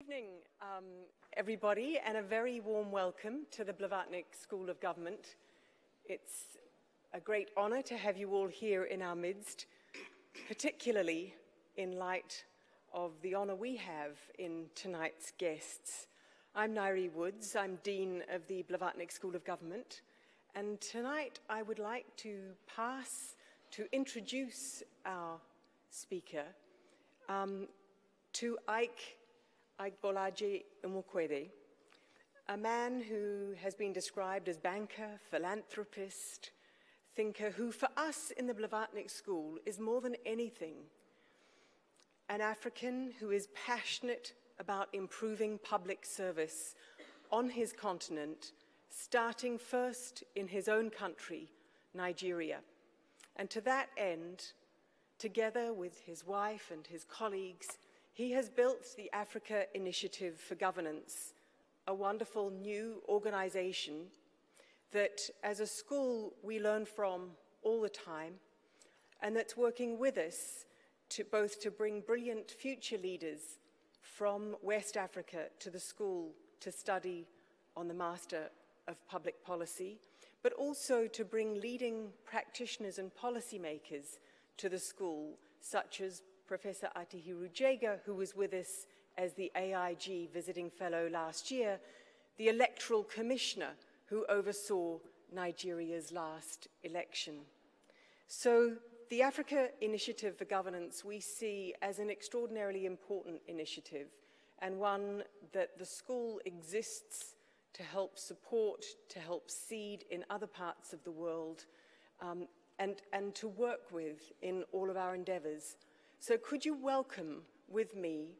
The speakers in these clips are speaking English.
evening, um, everybody, and a very warm welcome to the Blavatnik School of Government. It's a great honour to have you all here in our midst, particularly in light of the honour we have in tonight's guests. I'm Ngaire Woods, I'm Dean of the Blavatnik School of Government, and tonight I would like to pass to introduce our speaker um, to Ike Bolaji Imoukhuede, a man who has been described as banker, philanthropist, thinker, who for us in the Blavatnik School is more than anything an African who is passionate about improving public service on his continent, starting first in his own country, Nigeria. And to that end, together with his wife and his colleagues, he has built the Africa Initiative for Governance, a wonderful new organization that as a school we learn from all the time and that's working with us to both to bring brilliant future leaders from West Africa to the school to study on the Master of Public Policy, but also to bring leading practitioners and policymakers to the school, such as Professor Attahiru Jega, who was with us as the AIG visiting fellow last year, the electoral commissioner who oversaw Nigeria's last election. So the Africa Initiative for Governance we see as an extraordinarily important initiative and one that the school exists to help support, to help seed in other parts of the world, um, and, and to work with in all of our endeavours. So could you welcome with me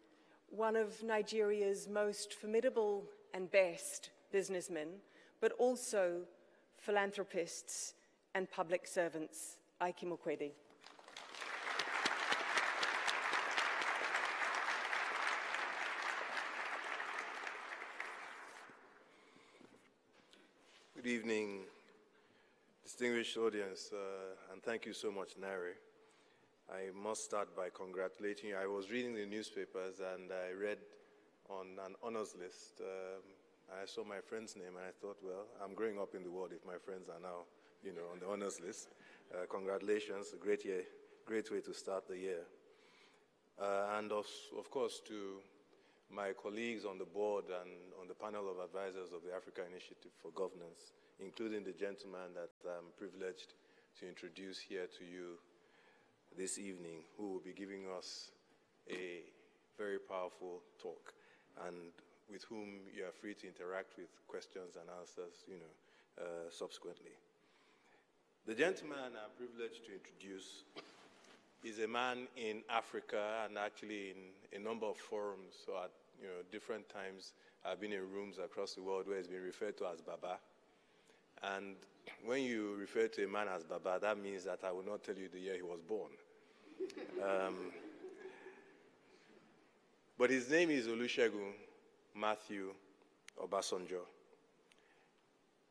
one of Nigeria's most formidable and best businessmen, but also philanthropists and public servants, Imoukhuede. Good evening, distinguished audience, uh, and thank you so much, Ngaire. I must start by congratulating you. I was reading the newspapers and I read on an honors list. Um, I saw my friend's name and I thought, well, I'm growing up in the world if my friends are now, you know, on the honors list. Uh, congratulations, great year, great way to start the year. Uh, and of, of course to my colleagues on the board and on the panel of advisors of the Africa Initiative for Governance, including the gentleman that I'm privileged to introduce here to you this evening who will be giving us a very powerful talk and with whom you are free to interact with questions and answers, you know, uh, subsequently. The gentleman I'm privileged to introduce is a man in Africa and actually in a number of forums. So at you know, different times, I've been in rooms across the world where he's been referred to as Baba. And when you refer to a man as Baba, that means that I will not tell you the year he was born. Um, but his name is Olusegun Matthew Obasanjo.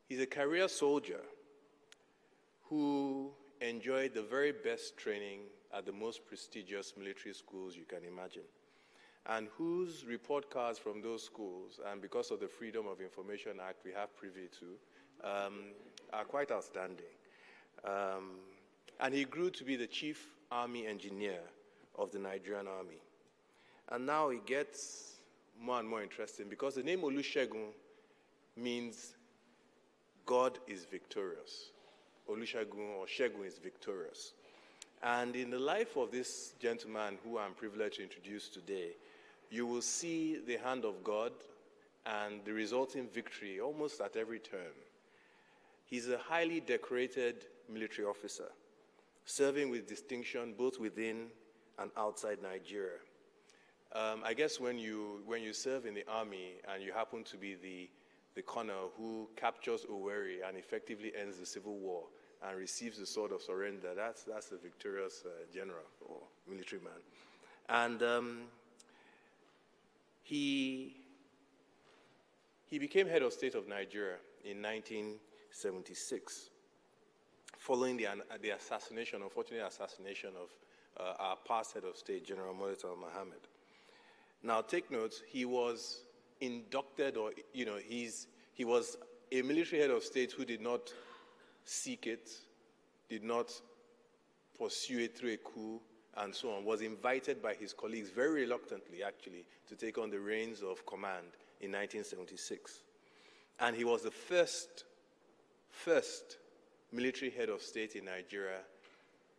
He's a career soldier who enjoyed the very best training at the most prestigious military schools you can imagine, and whose report cards from those schools, and because of the Freedom of Information Act we have privy to, um, are quite outstanding. Um, and he grew to be the chief army engineer of the Nigerian army. And now it gets more and more interesting because the name Olusegun means God is victorious. Olusegun or Shegun is victorious. And in the life of this gentleman who I'm privileged to introduce today, you will see the hand of God and the resulting victory almost at every turn. He's a highly decorated military officer serving with distinction both within and outside Nigeria. Um, I guess when you, when you serve in the army and you happen to be the, the colonel who captures Owerri and effectively ends the civil war and receives the sword of surrender, that's, that's a victorious uh, general or military man. And um, he, he became head of state of Nigeria in 1976 following the, the assassination, unfortunate assassination of uh, our past head of state, General Murtala Mohammed. Now, take note, he was inducted, or, you know, he's, he was a military head of state who did not seek it, did not pursue it through a coup, and so on, was invited by his colleagues, very reluctantly actually, to take on the reins of command in 1976. And he was the first, first military head of state in Nigeria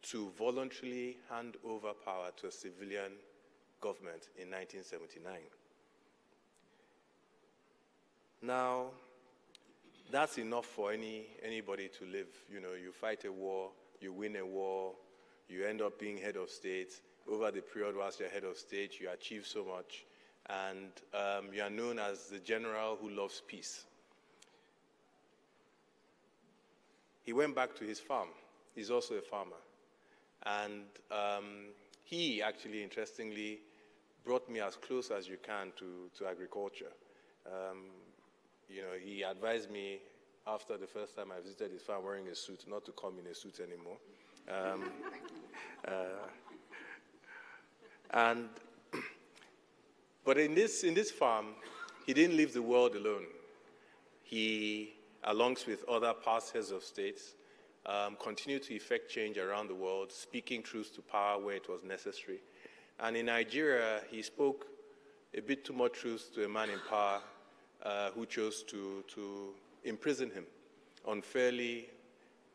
to voluntarily hand over power to a civilian government in 1979. Now, that's enough for any, anybody to live. You know, you fight a war, you win a war, you end up being head of state. Over the period whilst you're head of state, you achieve so much, and um, you are known as the general who loves peace. He went back to his farm. He's also a farmer. And um, he actually, interestingly, brought me as close as you can to, to agriculture. Um, you know, he advised me after the first time I visited his farm wearing a suit not to come in a suit anymore. Um, uh, and, but in this, in this farm, he didn't leave the world alone. He, along with other past heads of states, um, continued to effect change around the world, speaking truth to power where it was necessary. And in Nigeria, he spoke a bit too much truth to a man in power uh, who chose to, to imprison him unfairly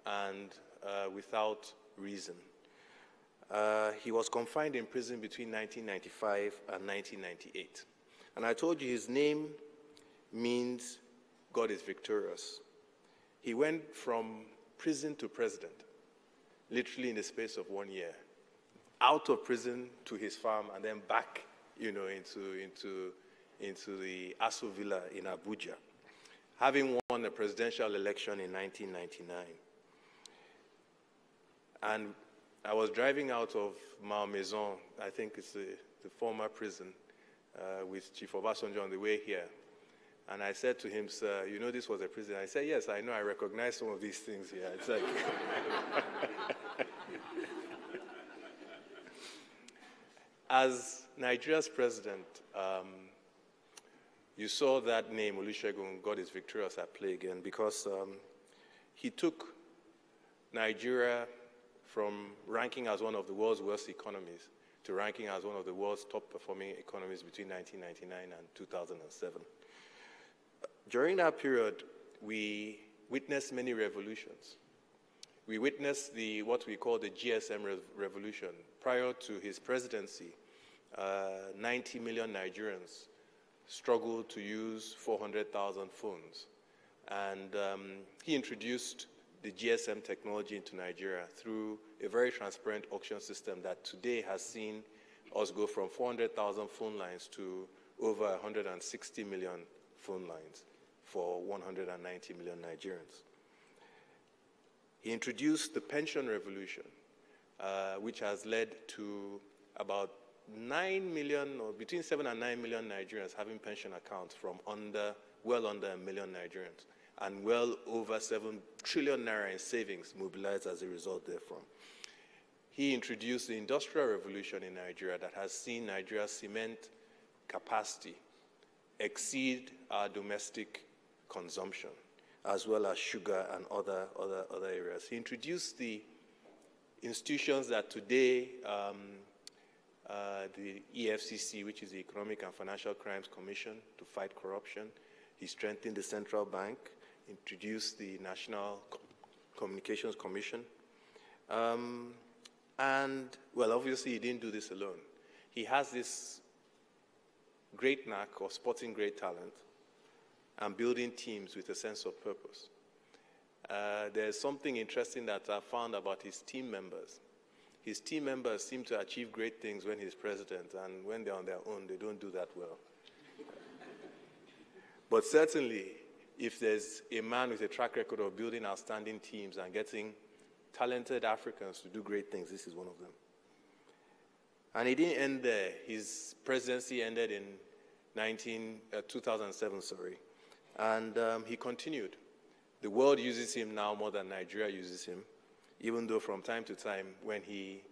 and uh, without reason. Uh, he was confined in prison between 1995 and 1998. And I told you his name means God is victorious. He went from prison to president, literally in the space of one year. Out of prison to his farm and then back, you know, into, into, into the Aso Villa in Abuja, having won a presidential election in 1999. And I was driving out of Malmaison, I think it's the, the former prison, uh, with Chief Obasanjo on the way here. And I said to him, Sir, you know this was a prison? I said, Yes, I know. I recognize some of these things here. It's like. As Nigeria's president, um, you saw that name, Olusegun, God is victorious at play again, because um, he took Nigeria from ranking as one of the world's worst economies to ranking as one of the world's top performing economies between 1999 and 2007. During that period, we witnessed many revolutions. We witnessed the, what we call the GSM re revolution. Prior to his presidency, uh, 90 million Nigerians struggled to use 400,000 phones. And um, he introduced the GSM technology into Nigeria through a very transparent auction system that today has seen us go from 400,000 phone lines to over 160 million phone lines for 190 million Nigerians. He introduced the pension revolution, uh, which has led to about 9 million or between 7 and 9 million Nigerians having pension accounts from under, well under a million Nigerians and well over 7 trillion naira in savings mobilized as a result therefrom. He introduced the Industrial Revolution in Nigeria that has seen Nigeria's cement capacity exceed our domestic consumption, as well as sugar and other, other, other areas. He introduced the institutions that today um, uh, the EFCC, which is the Economic and Financial Crimes Commission, to fight corruption. He strengthened the central bank introduced the National Communications Commission. Um, and, well, obviously, he didn't do this alone. He has this great knack of spotting great talent and building teams with a sense of purpose. Uh, there's something interesting that I found about his team members. His team members seem to achieve great things when he's president, and when they're on their own, they don't do that well. but certainly, if there's a man with a track record of building outstanding teams and getting talented Africans to do great things, this is one of them. And he didn't end there. His presidency ended in 19, uh, 2007, sorry. And um, he continued. The world uses him now more than Nigeria uses him, even though from time to time, when he,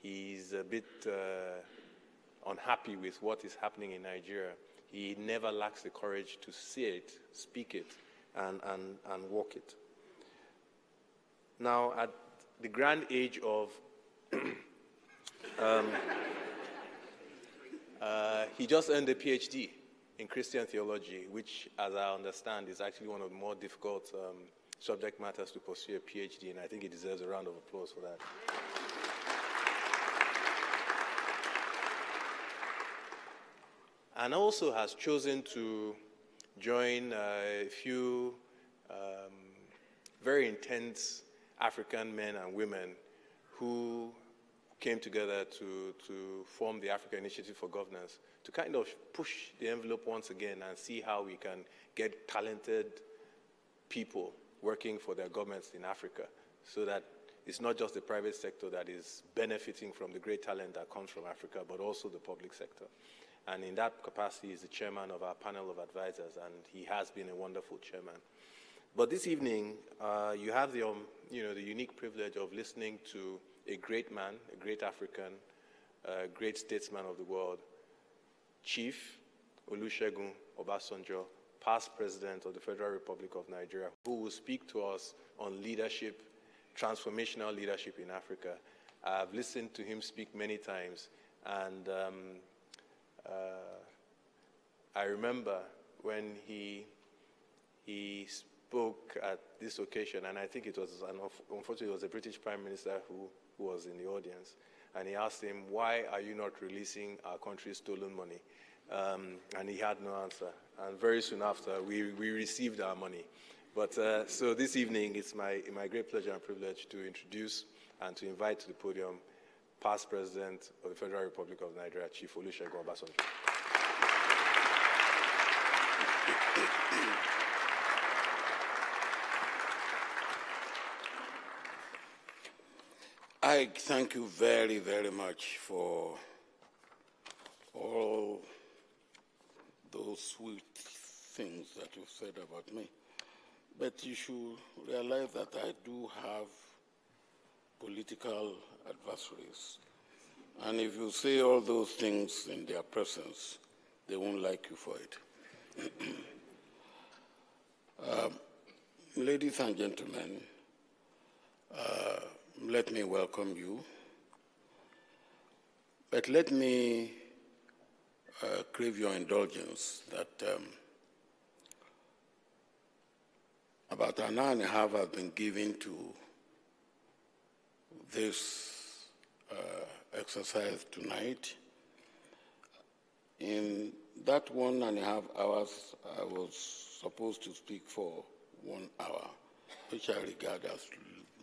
he's a bit uh, unhappy with what is happening in Nigeria, he never lacks the courage to see it, speak it, and, and, and walk it. Now, at the grand age of, um, uh, he just earned a PhD in Christian theology, which, as I understand, is actually one of the more difficult um, subject matters to pursue a PhD, and I think he deserves a round of applause for that. and also has chosen to join a few um, very intense African men and women who came together to, to form the Africa Initiative for Governance to kind of push the envelope once again and see how we can get talented people working for their governments in Africa so that it's not just the private sector that is benefiting from the great talent that comes from Africa, but also the public sector. And in that capacity, he's the chairman of our panel of advisors, and he has been a wonderful chairman. But this evening, uh, you have the, um, you know, the unique privilege of listening to a great man, a great African, a great statesman of the world, Chief Olusegun Obasanjo, past president of the Federal Republic of Nigeria, who will speak to us on leadership, transformational leadership in Africa. I've listened to him speak many times, and um, uh, I remember when he, he spoke at this occasion, and I think it was, an, unfortunately, it was a British Prime Minister who, who was in the audience, and he asked him, why are you not releasing our country's stolen money? Um, and he had no answer. And very soon after, we, we received our money. But uh, so this evening, it's my, my great pleasure and privilege to introduce and to invite to the podium past President of the Federal Republic of Nigeria, Chief Olusegun Obasanjo. I thank you very, very much for all those sweet things that you've said about me. But you should realize that I do have political adversaries. And if you say all those things in their presence, they won't like you for it. um, ladies and gentlemen, uh, let me welcome you. But let me uh, crave your indulgence that um, about an hour and a half I've been given to this uh, exercise tonight. In that one and a half hours, I was supposed to speak for one hour, which I regard as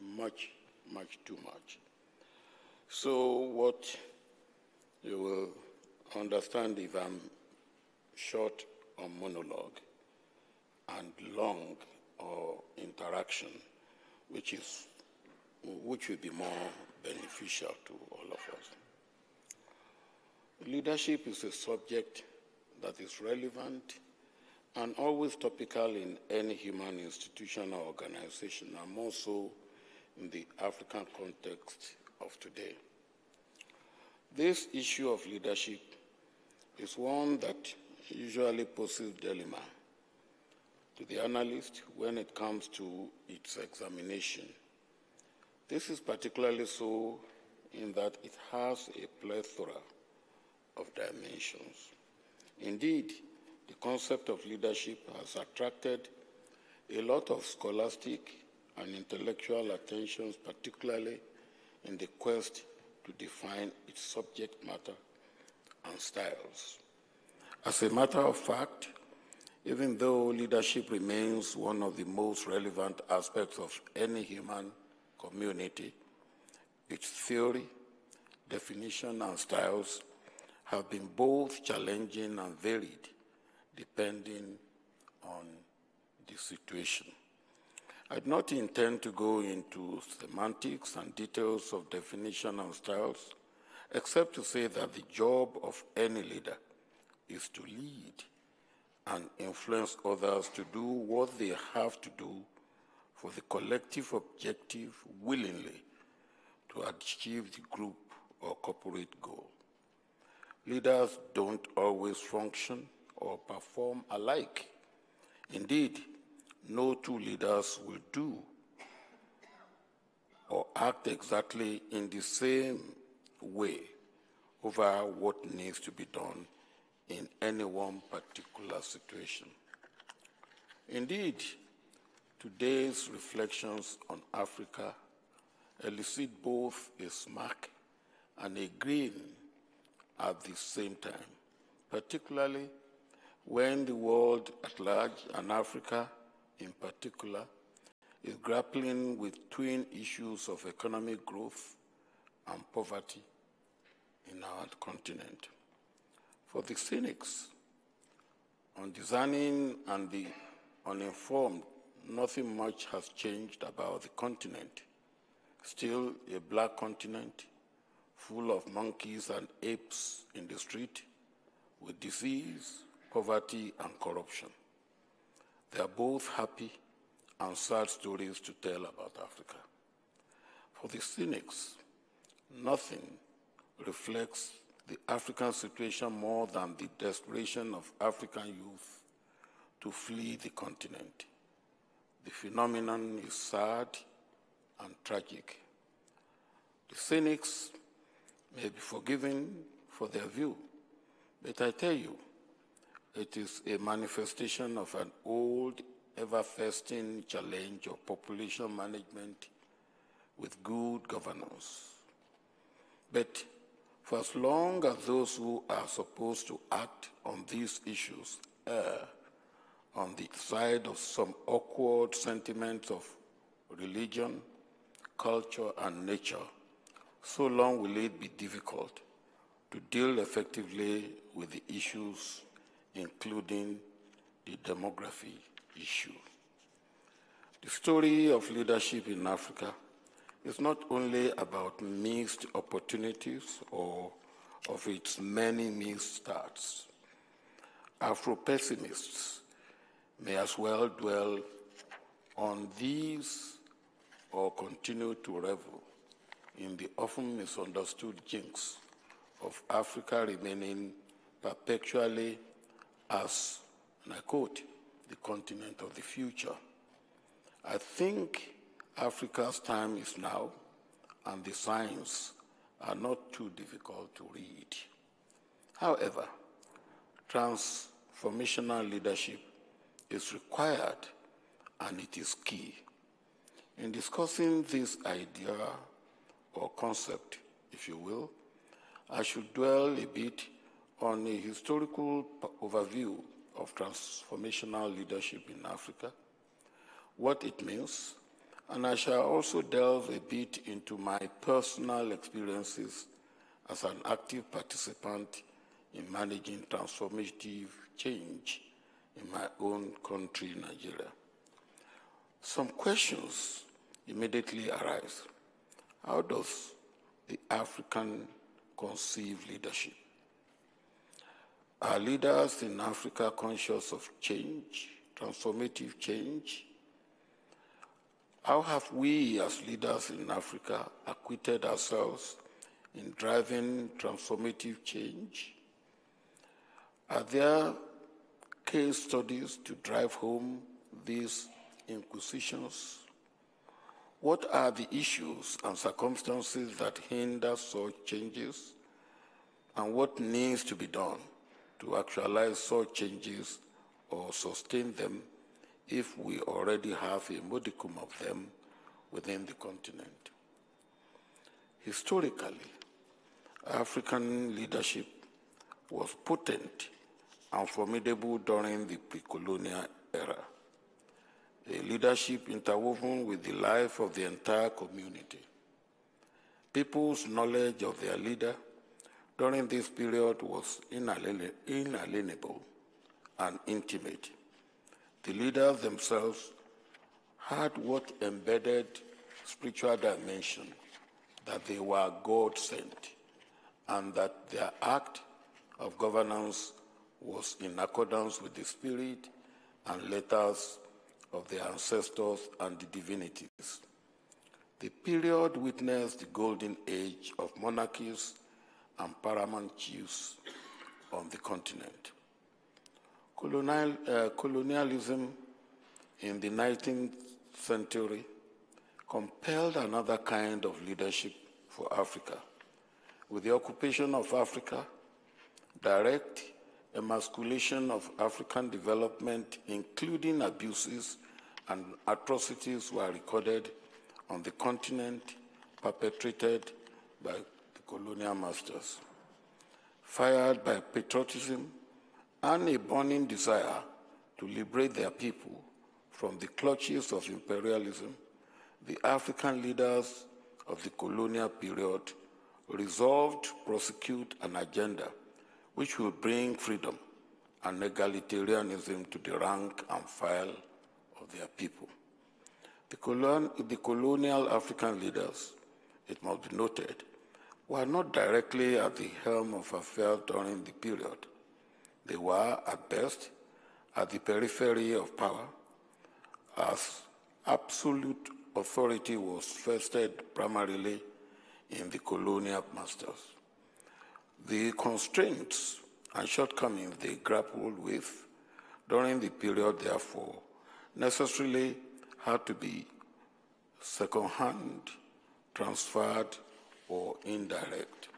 much, much too much. So what you will understand if I'm short on monologue and long or interaction, which is which will be more beneficial to all of us. Leadership is a subject that is relevant and always topical in any human institution or organization, and more so in the African context of today. This issue of leadership is one that usually poses dilemma to the analyst when it comes to its examination this is particularly so in that it has a plethora of dimensions. Indeed, the concept of leadership has attracted a lot of scholastic and intellectual attentions, particularly in the quest to define its subject matter and styles. As a matter of fact, even though leadership remains one of the most relevant aspects of any human community, its theory, definition, and styles have been both challenging and varied depending on the situation. I do not intend to go into semantics and details of definition and styles, except to say that the job of any leader is to lead and influence others to do what they have to do for the collective objective willingly to achieve the group or corporate goal. Leaders don't always function or perform alike. Indeed, no two leaders will do or act exactly in the same way over what needs to be done in any one particular situation. Indeed, today's reflections on Africa elicit both a smirk and a grin at the same time, particularly when the world at large and Africa in particular is grappling with twin issues of economic growth and poverty in our continent. For the cynics, undiscerning and the uninformed, nothing much has changed about the continent. Still a black continent full of monkeys and apes in the street with disease, poverty, and corruption. They are both happy and sad stories to tell about Africa. For the cynics, nothing reflects the African situation more than the desperation of African youth to flee the continent. The phenomenon is sad and tragic. The cynics may be forgiven for their view, but I tell you, it is a manifestation of an old, ever-thirsting challenge of population management with good governance. But for as long as those who are supposed to act on these issues err on the side of some awkward sentiments of religion, culture, and nature, so long will it be difficult to deal effectively with the issues, including the demography issue. The story of leadership in Africa is not only about missed opportunities or of its many missed starts. Afro-pessimists may as well dwell on these or continue to revel in the often misunderstood jinx of Africa remaining perpetually as, and I quote, the continent of the future. I think Africa's time is now, and the signs are not too difficult to read. However, transformational leadership is required and it is key. In discussing this idea or concept, if you will, I should dwell a bit on a historical overview of transformational leadership in Africa, what it means, and I shall also delve a bit into my personal experiences as an active participant in managing transformative change in my own country, Nigeria. Some questions immediately arise. How does the African conceive leadership? Are leaders in Africa conscious of change, transformative change? How have we as leaders in Africa acquitted ourselves in driving transformative change? Are there case studies to drive home these inquisitions? What are the issues and circumstances that hinder such changes? And what needs to be done to actualize such changes or sustain them if we already have a modicum of them within the continent. Historically, African leadership was potent and formidable during the pre-colonial era, a leadership interwoven with the life of the entire community. People's knowledge of their leader during this period was inalienable and intimate. The leaders themselves had what embedded spiritual dimension that they were God sent and that their act of governance was in accordance with the spirit and letters of their ancestors and the divinities. The period witnessed the golden age of monarchies and paramount chiefs on the continent. Colonial, uh, colonialism in the 19th century compelled another kind of leadership for Africa. With the occupation of Africa, direct emasculation of African development, including abuses and atrocities, were recorded on the continent perpetrated by colonial masters. Fired by patriotism and a burning desire to liberate their people from the clutches of imperialism, the African leaders of the colonial period resolved to prosecute an agenda which will bring freedom and egalitarianism to the rank and file of their people. The, colon the colonial African leaders, it must be noted, were not directly at the helm of affairs during the period. They were, at best, at the periphery of power, as absolute authority was vested primarily in the colonial masters. The constraints and shortcomings they grappled with during the period, therefore, necessarily had to be second-hand, transferred, or indirect.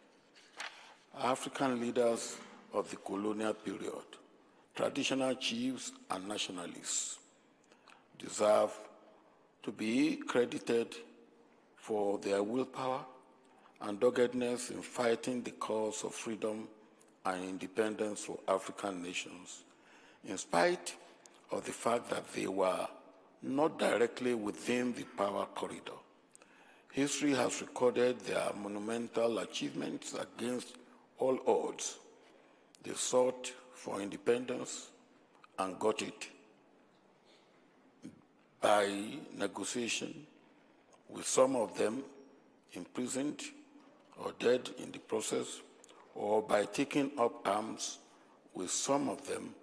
African leaders of the colonial period, traditional chiefs and nationalists, deserve to be credited for their willpower and doggedness in fighting the cause of freedom and independence for African nations, in spite of the fact that they were not directly within the power corridor. History has recorded their monumental achievements against all odds. They sought for independence and got it by negotiation, with some of them imprisoned or dead in the process, or by taking up arms, with some of them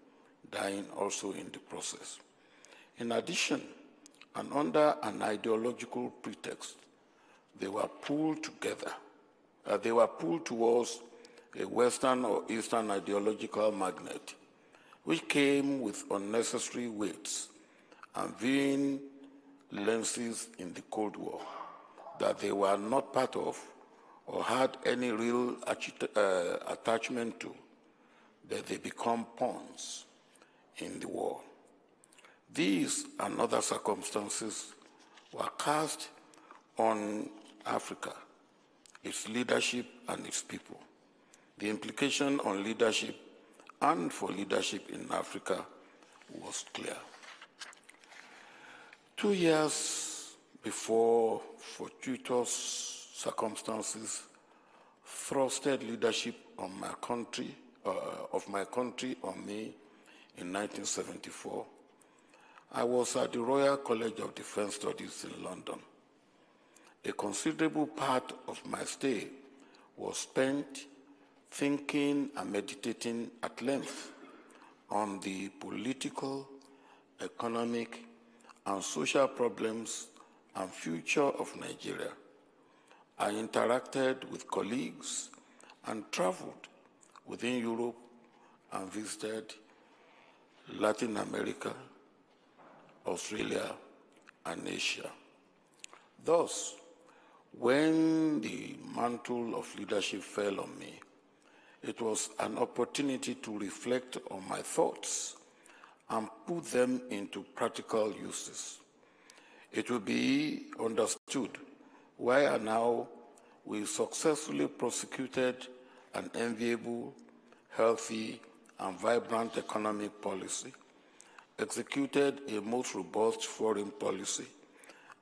dying also in the process. In addition, and under an ideological pretext, they were pulled together. Uh, they were pulled towards a Western or Eastern ideological magnet, which came with unnecessary weights and viewing lenses in the Cold War that they were not part of or had any real uh, attachment to, that they become pawns in the war. These and other circumstances were cast on Africa, its leadership and its people. The implication on leadership and for leadership in Africa was clear. Two years before fortuitous circumstances thrusted leadership on my country, uh, of my country on me in 1974, I was at the Royal College of Defense Studies in London. A considerable part of my stay was spent thinking and meditating at length on the political, economic, and social problems and future of Nigeria. I interacted with colleagues and traveled within Europe and visited Latin America, Australia, and Asia. Thus, when the mantle of leadership fell on me, it was an opportunity to reflect on my thoughts and put them into practical uses. It will be understood why and how we successfully prosecuted an enviable, healthy, and vibrant economic policy, executed a most robust foreign policy,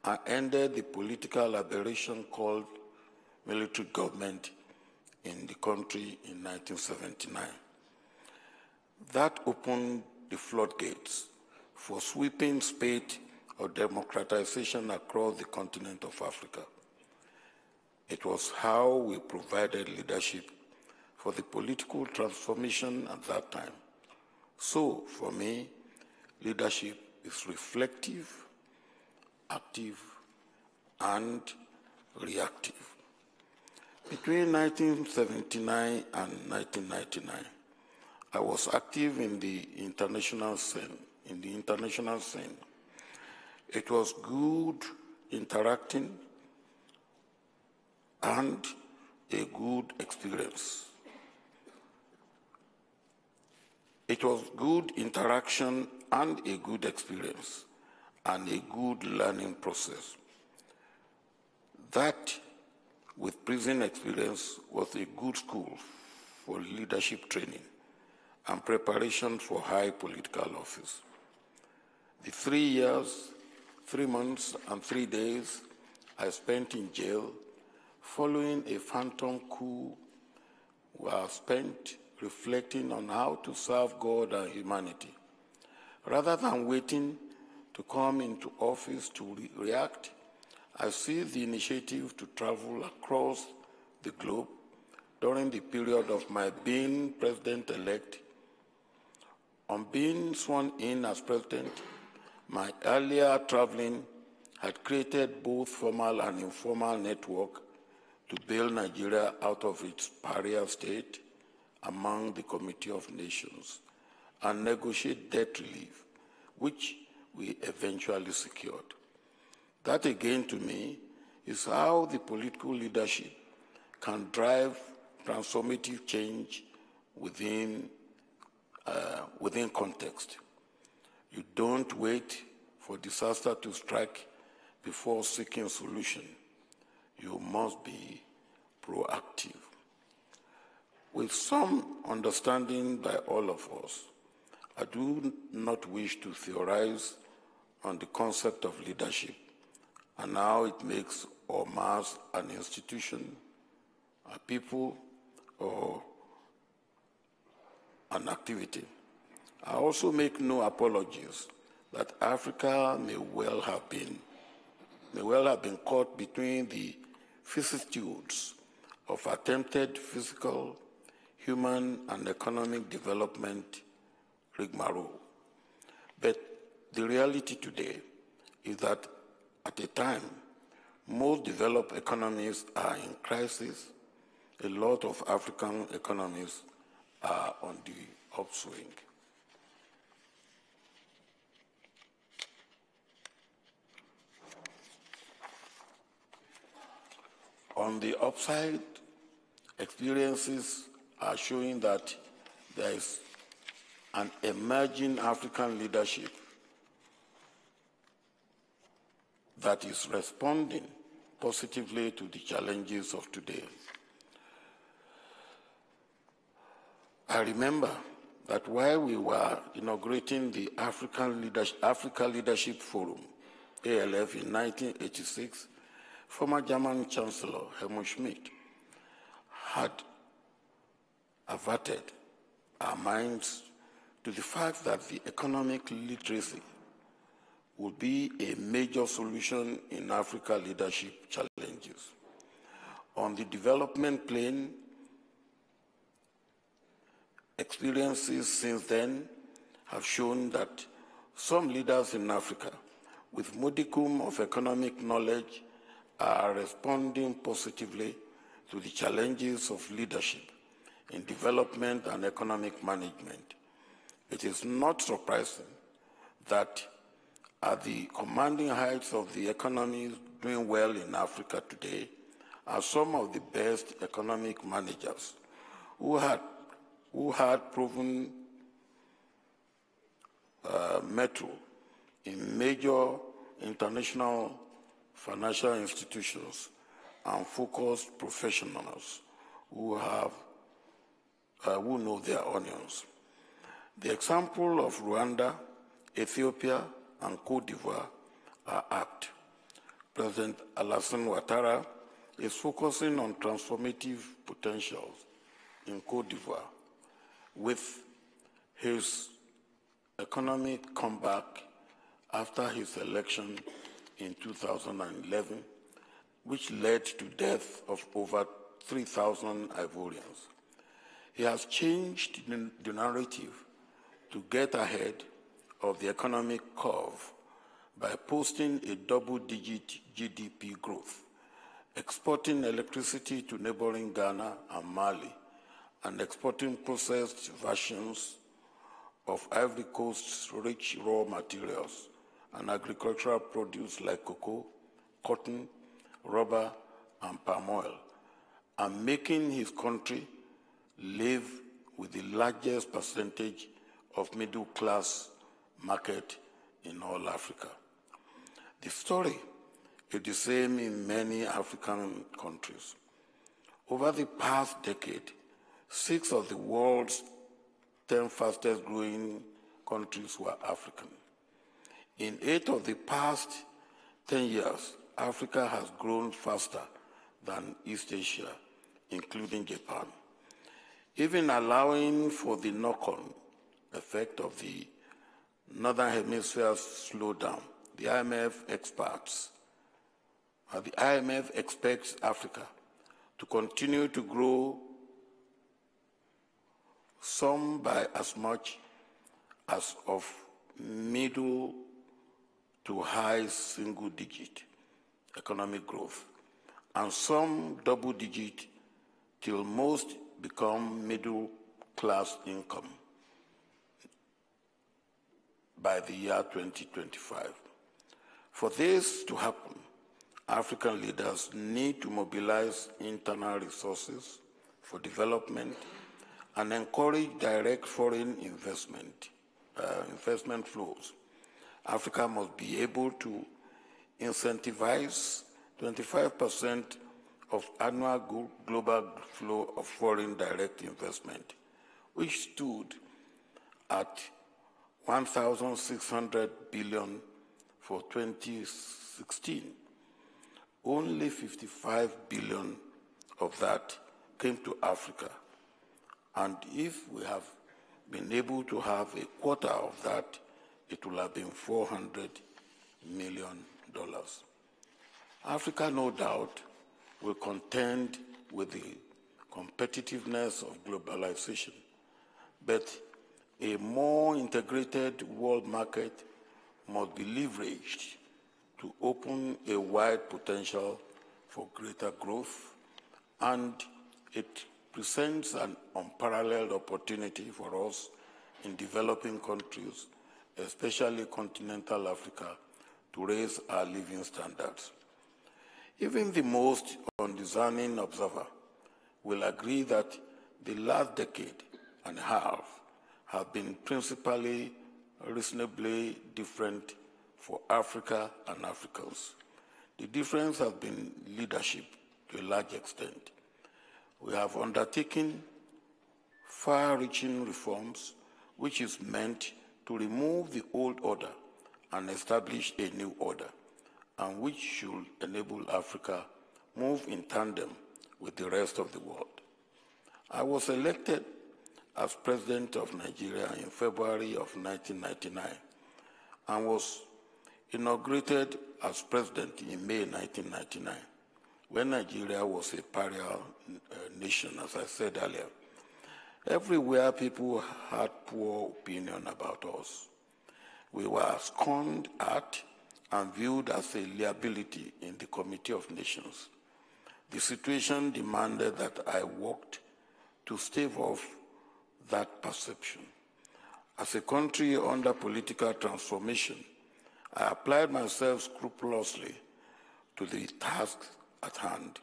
and ended the political aberration called military government in the country in 1979. That opened the floodgates for sweeping spate of democratization across the continent of Africa. It was how we provided leadership for the political transformation at that time. So, for me, leadership is reflective, active, and reactive. Between 1979 and 1999, I was active in the international scene. In the international scene, it was good interacting and a good experience. It was good interaction and a good experience and a good learning process. That, with prison experience, was a good school for leadership training and preparation for high political office. The three years, three months, and three days I spent in jail following a phantom coup were spent reflecting on how to serve God and humanity. Rather than waiting to come into office to re react, I seized the initiative to travel across the globe during the period of my being president-elect. On being sworn in as president, my earlier traveling had created both formal and informal network to bail Nigeria out of its pariah state among the Comity of Nations and negotiate debt relief, which we eventually secured. That again to me is how the political leadership can drive transformative change within, uh, within context. You don't wait for disaster to strike before seeking solution. You must be proactive with some understanding by all of us. I do not wish to theorize on the concept of leadership and how it makes or mars an institution, a people, or an activity. I also make no apologies that Africa may well have been may well have been caught between the vicissitudes of attempted physical human and economic development rigmarole. But the reality today is that at a time most developed economies are in crisis, a lot of African economies are on the upswing. On the upside, experiences are showing that there is an emerging African leadership that is responding positively to the challenges of today. I remember that while we were inaugurating the African Leadership, Africa Leadership Forum, ALF, in 1986, former German Chancellor Helmut Schmidt had averted our minds to the fact that the economic literacy would be a major solution in Africa leadership challenges. On the development plane, experiences since then have shown that some leaders in Africa with modicum of economic knowledge are responding positively to the challenges of leadership in development and economic management. It is not surprising that at the commanding heights of the economy doing well in Africa today are some of the best economic managers who had, who had proven uh, mettle in major international financial institutions and focused professionals who have uh, who know their onions. The example of Rwanda, Ethiopia, and Cote d'Ivoire are apt. President Alassane Ouattara is focusing on transformative potentials in Cote d'Ivoire with his economic comeback after his election in 2011, which led to death of over 3,000 Ivorians. He has changed the narrative to get ahead of the economic curve by posting a double-digit GDP growth, exporting electricity to neighboring Ghana and Mali, and exporting processed versions of Ivory Coast's rich raw materials and agricultural produce like cocoa, cotton, rubber, and palm oil, and making his country live with the largest percentage of middle class market in all Africa. The story is the same in many African countries. Over the past decade, six of the world's 10 fastest growing countries were African. In eight of the past 10 years, Africa has grown faster than East Asia, including Japan. Even allowing for the knock-on effect of the Northern Hemisphere slowdown, the IMF experts, uh, the IMF expects Africa to continue to grow some by as much as of middle to high single digit economic growth, and some double digit till most become middle class income by the year 2025. For this to happen, African leaders need to mobilize internal resources for development and encourage direct foreign investment, uh, investment flows. Africa must be able to incentivize 25% of annual global flow of foreign direct investment, which stood at 1,600 billion for 2016. Only 55 billion of that came to Africa. And if we have been able to have a quarter of that, it will have been 400 million dollars. Africa, no doubt, will contend with the competitiveness of globalization, but a more integrated world market must be leveraged to open a wide potential for greater growth, and it presents an unparalleled opportunity for us in developing countries, especially continental Africa, to raise our living standards. Even the most undiscerning observer will agree that the last decade and a half have been principally reasonably different for Africa and Africans. The difference has been leadership to a large extent. We have undertaken far-reaching reforms which is meant to remove the old order and establish a new order, and which should enable Africa move in tandem with the rest of the world. I was elected as president of Nigeria in February of 1999 and was inaugurated as president in May 1999 when Nigeria was a pariah uh, nation, as I said earlier. Everywhere people had poor opinion about us. We were scorned at and viewed as a liability in the Comity of Nations. The situation demanded that I worked to stave off that perception. As a country under political transformation, I applied myself scrupulously to the task at hand.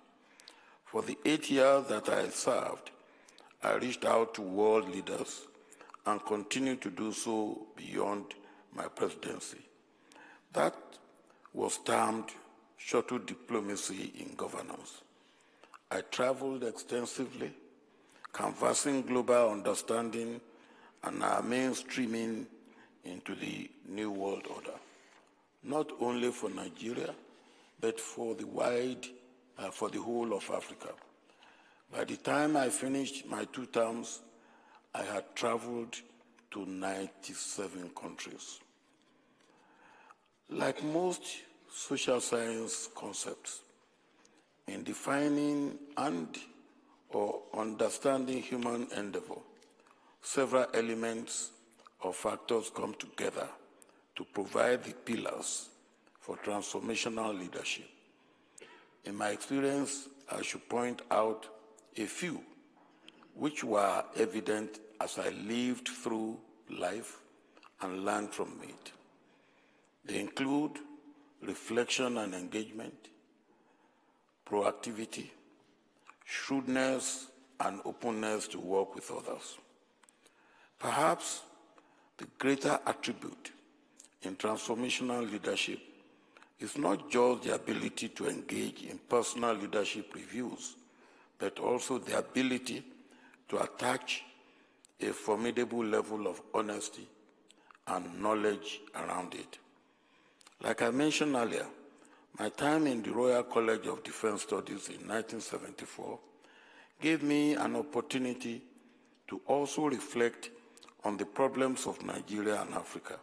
For the eight years that I served, I reached out to world leaders and continue to do so beyond my presidency. That was termed shuttle diplomacy in governance. I traveled extensively canvassing global understanding and our mainstreaming into the New World Order, not only for Nigeria, but for the wide, uh, for the whole of Africa. By the time I finished my two terms, I had traveled to 97 countries. Like most social science concepts, in defining and or understanding human endeavor, several elements or factors come together to provide the pillars for transformational leadership. In my experience, I should point out a few which were evident as I lived through life and learned from it. They include reflection and engagement, proactivity, shrewdness, and openness to work with others. Perhaps the greater attribute in transformational leadership is not just the ability to engage in personal leadership reviews, but also the ability to attach a formidable level of honesty and knowledge around it. Like I mentioned earlier, my time in the Royal College of Defense Studies in 1974 gave me an opportunity to also reflect on the problems of Nigeria and Africa.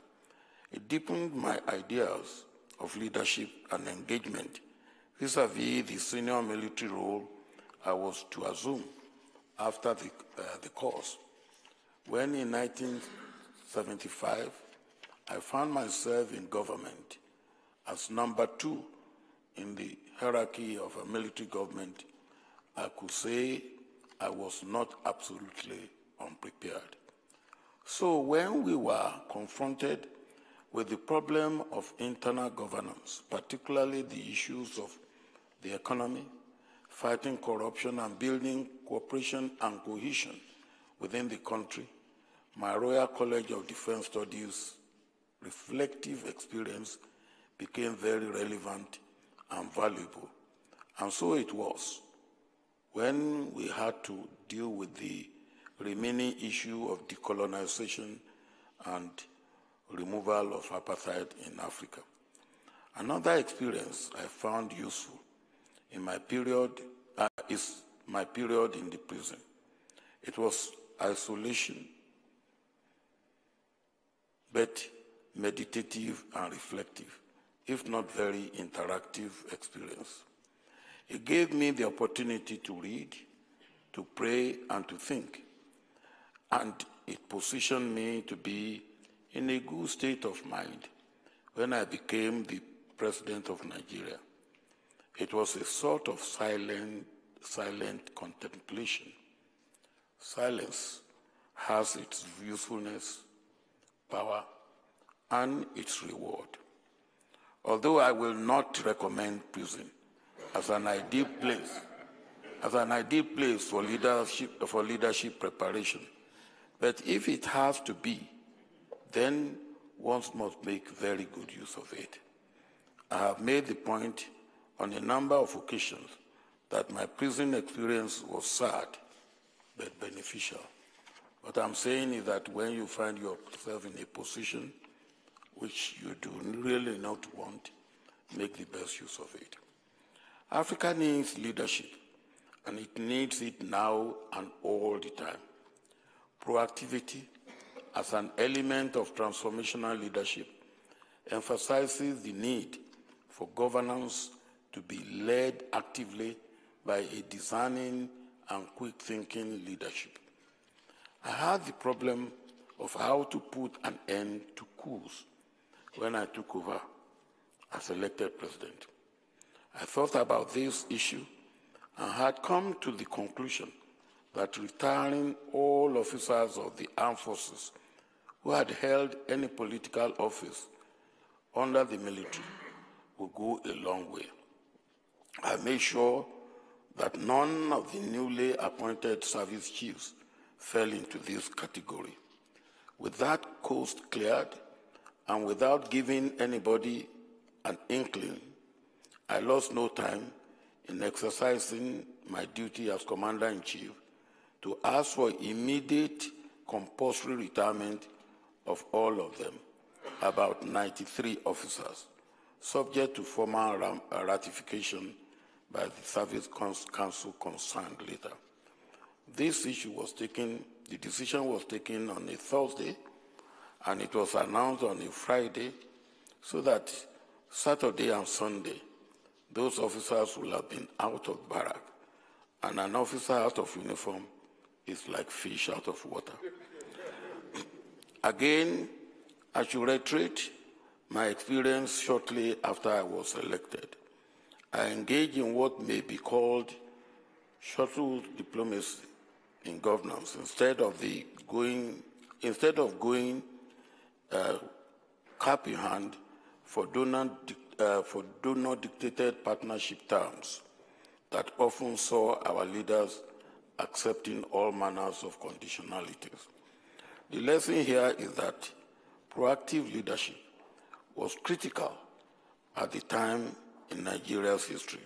It deepened my ideas of leadership and engagement vis-a-vis the senior military role I was to assume after the, uh, the course. When in 1975, I found myself in government as number two in the hierarchy of a military government, I could say I was not absolutely unprepared. So when we were confronted with the problem of internal governance, particularly the issues of the economy, fighting corruption and building cooperation and cohesion within the country, my Royal College of Defense Studies reflective experience became very relevant and valuable. And so it was when we had to deal with the remaining issue of decolonization and removal of apartheid in Africa. Another experience I found useful in my period uh, is my period in the prison. It was isolation, but meditative and reflective, if not very interactive experience. It gave me the opportunity to read, to pray, and to think. And it positioned me to be in a good state of mind when I became the president of Nigeria. It was a sort of silent, silent contemplation. Silence has its usefulness, power, and its reward. Although I will not recommend prison as an ideal place, as an ideal place for leadership, for leadership preparation, but if it has to be, then one must make very good use of it. I have made the point on a number of occasions that my prison experience was sad but beneficial. What I'm saying is that when you find yourself in a position which you do really not want, make the best use of it. Africa needs leadership, and it needs it now and all the time. Proactivity as an element of transformational leadership emphasizes the need for governance to be led actively by a discerning and quick-thinking leadership. I had the problem of how to put an end to coups when I took over as elected president. I thought about this issue and had come to the conclusion that retiring all officers of the armed forces who had held any political office under the military would go a long way. I made sure that none of the newly appointed service chiefs fell into this category. With that coast cleared, and without giving anybody an inkling, I lost no time in exercising my duty as Commander in Chief to ask for immediate compulsory retirement of all of them, about 93 officers, subject to formal uh, ratification by the Service Council concerned later. This issue was taken, the decision was taken on a Thursday, and it was announced on a Friday, so that Saturday and Sunday, those officers will have been out of barrack, and an officer out of uniform is like fish out of water. Again, I should reiterate my experience shortly after I was elected. I engage in what may be called shuttle diplomacy in governance instead of the going instead of going uh, cap in hand for donor, uh, for donor dictated partnership terms that often saw our leaders accepting all manners of conditionalities. The lesson here is that proactive leadership was critical at the time in Nigeria's history.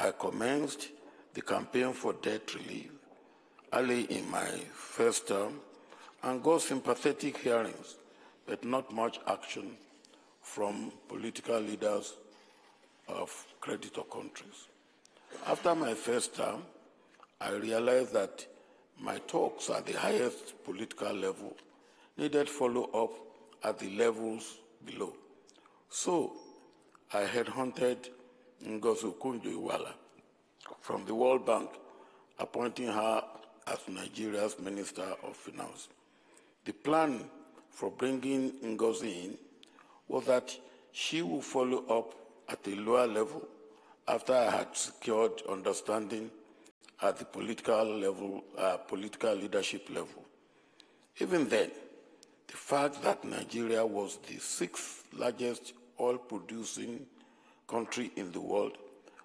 I commenced the campaign for debt relief early in my first term and got sympathetic hearings, but not much action from political leaders of creditor countries. After my first term, I realized that my talks at the highest political level needed follow-up at the levels below. So I headhunted Ngozi Okonjo-Iweala from the World Bank, appointing her as Nigeria's Minister of Finance. The plan for bringing Ngozi in was that she would follow up at a lower level after I had secured understanding at the political level, uh, political leadership level. Even then, the fact that Nigeria was the sixth largest oil-producing country in the world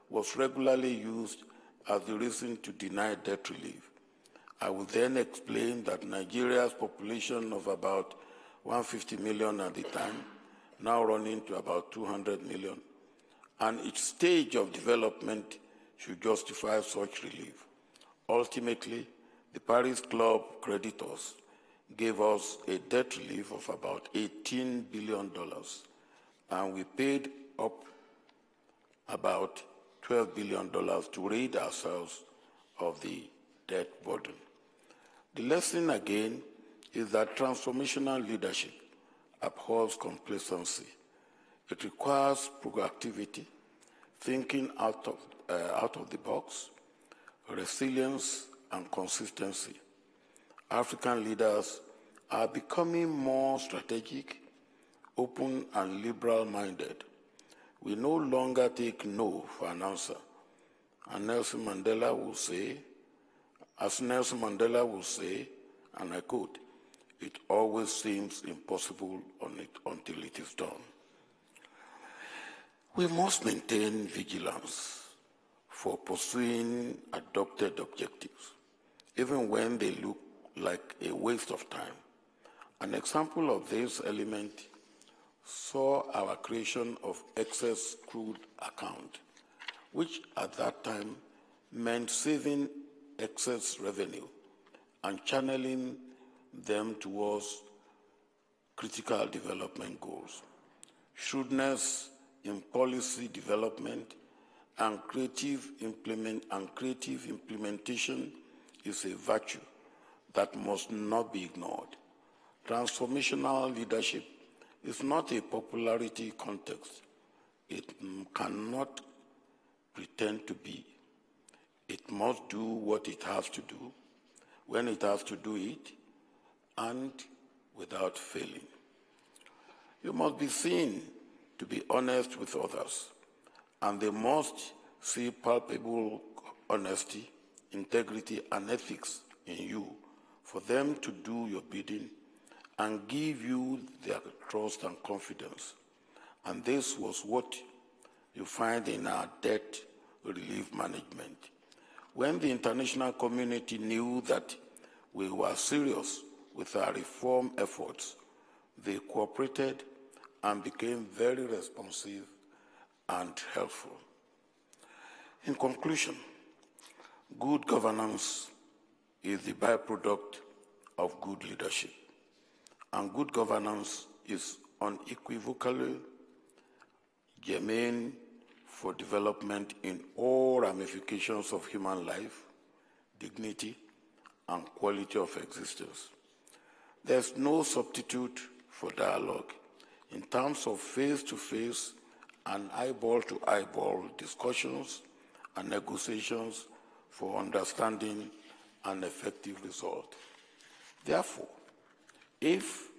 was regularly used as the reason to deny debt relief. I will then explain that Nigeria's population of about 150 million at the time, now running to about 200 million, and each stage of development should justify such relief. Ultimately, the Paris Club creditors gave us a debt relief of about $18 billion, and we paid up about $12 billion to rid ourselves of the debt burden. The lesson again is that transformational leadership abhors complacency. It requires proactivity, thinking out of, uh, out of the box, resilience, and consistency. African leaders are becoming more strategic, open, and liberal minded. We no longer take no for an answer. And Nelson Mandela will say, as Nelson Mandela will say, and I quote, it always seems impossible it until it is done. We must maintain vigilance for pursuing adopted objectives, even when they look like a waste of time. An example of this element saw our creation of excess crude account, which at that time meant saving excess revenue and channeling them towards critical development goals. Shrewdness in policy development and creative, implement, and creative implementation is a virtue that must not be ignored. Transformational leadership is not a popularity context. It cannot pretend to be. It must do what it has to do, when it has to do it, and without failing. You must be seen to be honest with others, and they must see palpable honesty, integrity, and ethics in you for them to do your bidding and give you their trust and confidence. And this was what you find in our debt relief management. When the international community knew that we were serious with our reform efforts, they cooperated and became very responsive and helpful. In conclusion, good governance is the byproduct of good leadership. And good governance is unequivocally germane for development in all ramifications of human life, dignity, and quality of existence. There's no substitute for dialogue in terms of face-to-face and eyeball-to-eyeball discussions and negotiations for understanding an effective result. Therefore, if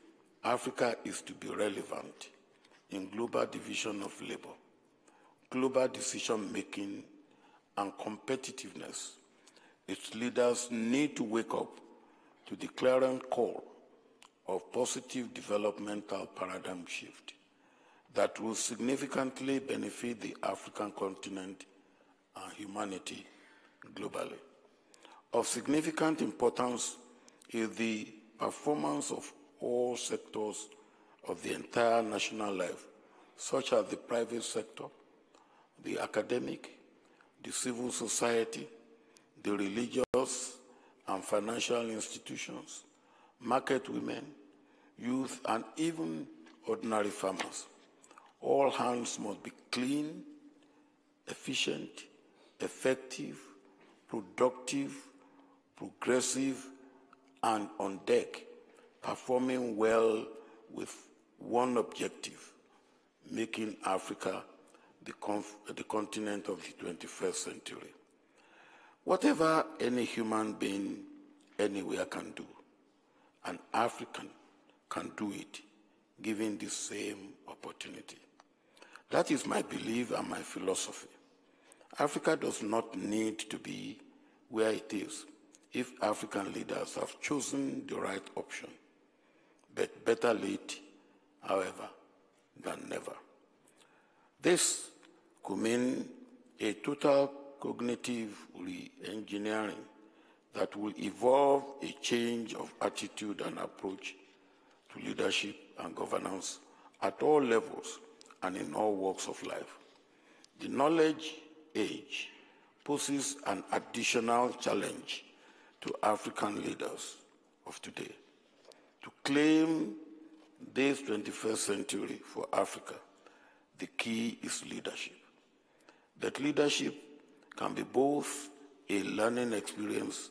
Africa is to be relevant in global division of labor, global decision making, and competitiveness, its leaders need to wake up to the clarion call of positive developmental paradigm shift that will significantly benefit the African continent and humanity globally. Of significant importance is the performance of all sectors of the entire national life, such as the private sector, the academic, the civil society, the religious and financial institutions, market women, youth, and even ordinary farmers. All hands must be clean, efficient, effective, productive, progressive, and on deck, performing well with one objective, making Africa the, the continent of the 21st century. Whatever any human being anywhere can do, an African can do it, given the same opportunity. That is my belief and my philosophy. Africa does not need to be where it is if African leaders have chosen the right option. But better late, however, than never. This could mean a total cognitive re-engineering that will evolve a change of attitude and approach to leadership and governance at all levels and in all walks of life. The knowledge age poses an additional challenge to African leaders of today to claim this 21st century for Africa. The key is leadership. That leadership can be both a learning experience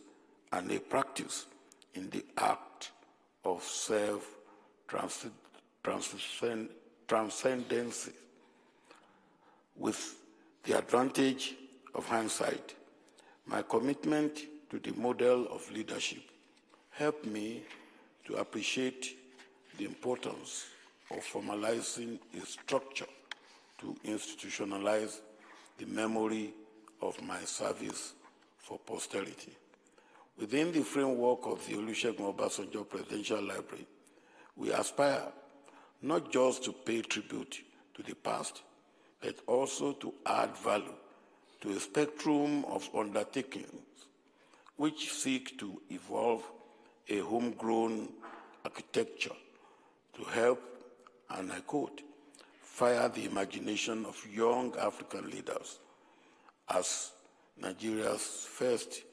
and a practice in the act of self transcendence with the advantage of hindsight. My commitment to the model of leadership helped me to appreciate the importance of formalizing a structure to institutionalize the memory of my service for posterity. Within the framework of the Olusegun Obasanjo Presidential Library, we aspire not just to pay tribute to the past, but also to add value to a spectrum of undertakings which seek to evolve a homegrown architecture to help, and I quote, fire the imagination of young African leaders as Nigeria's first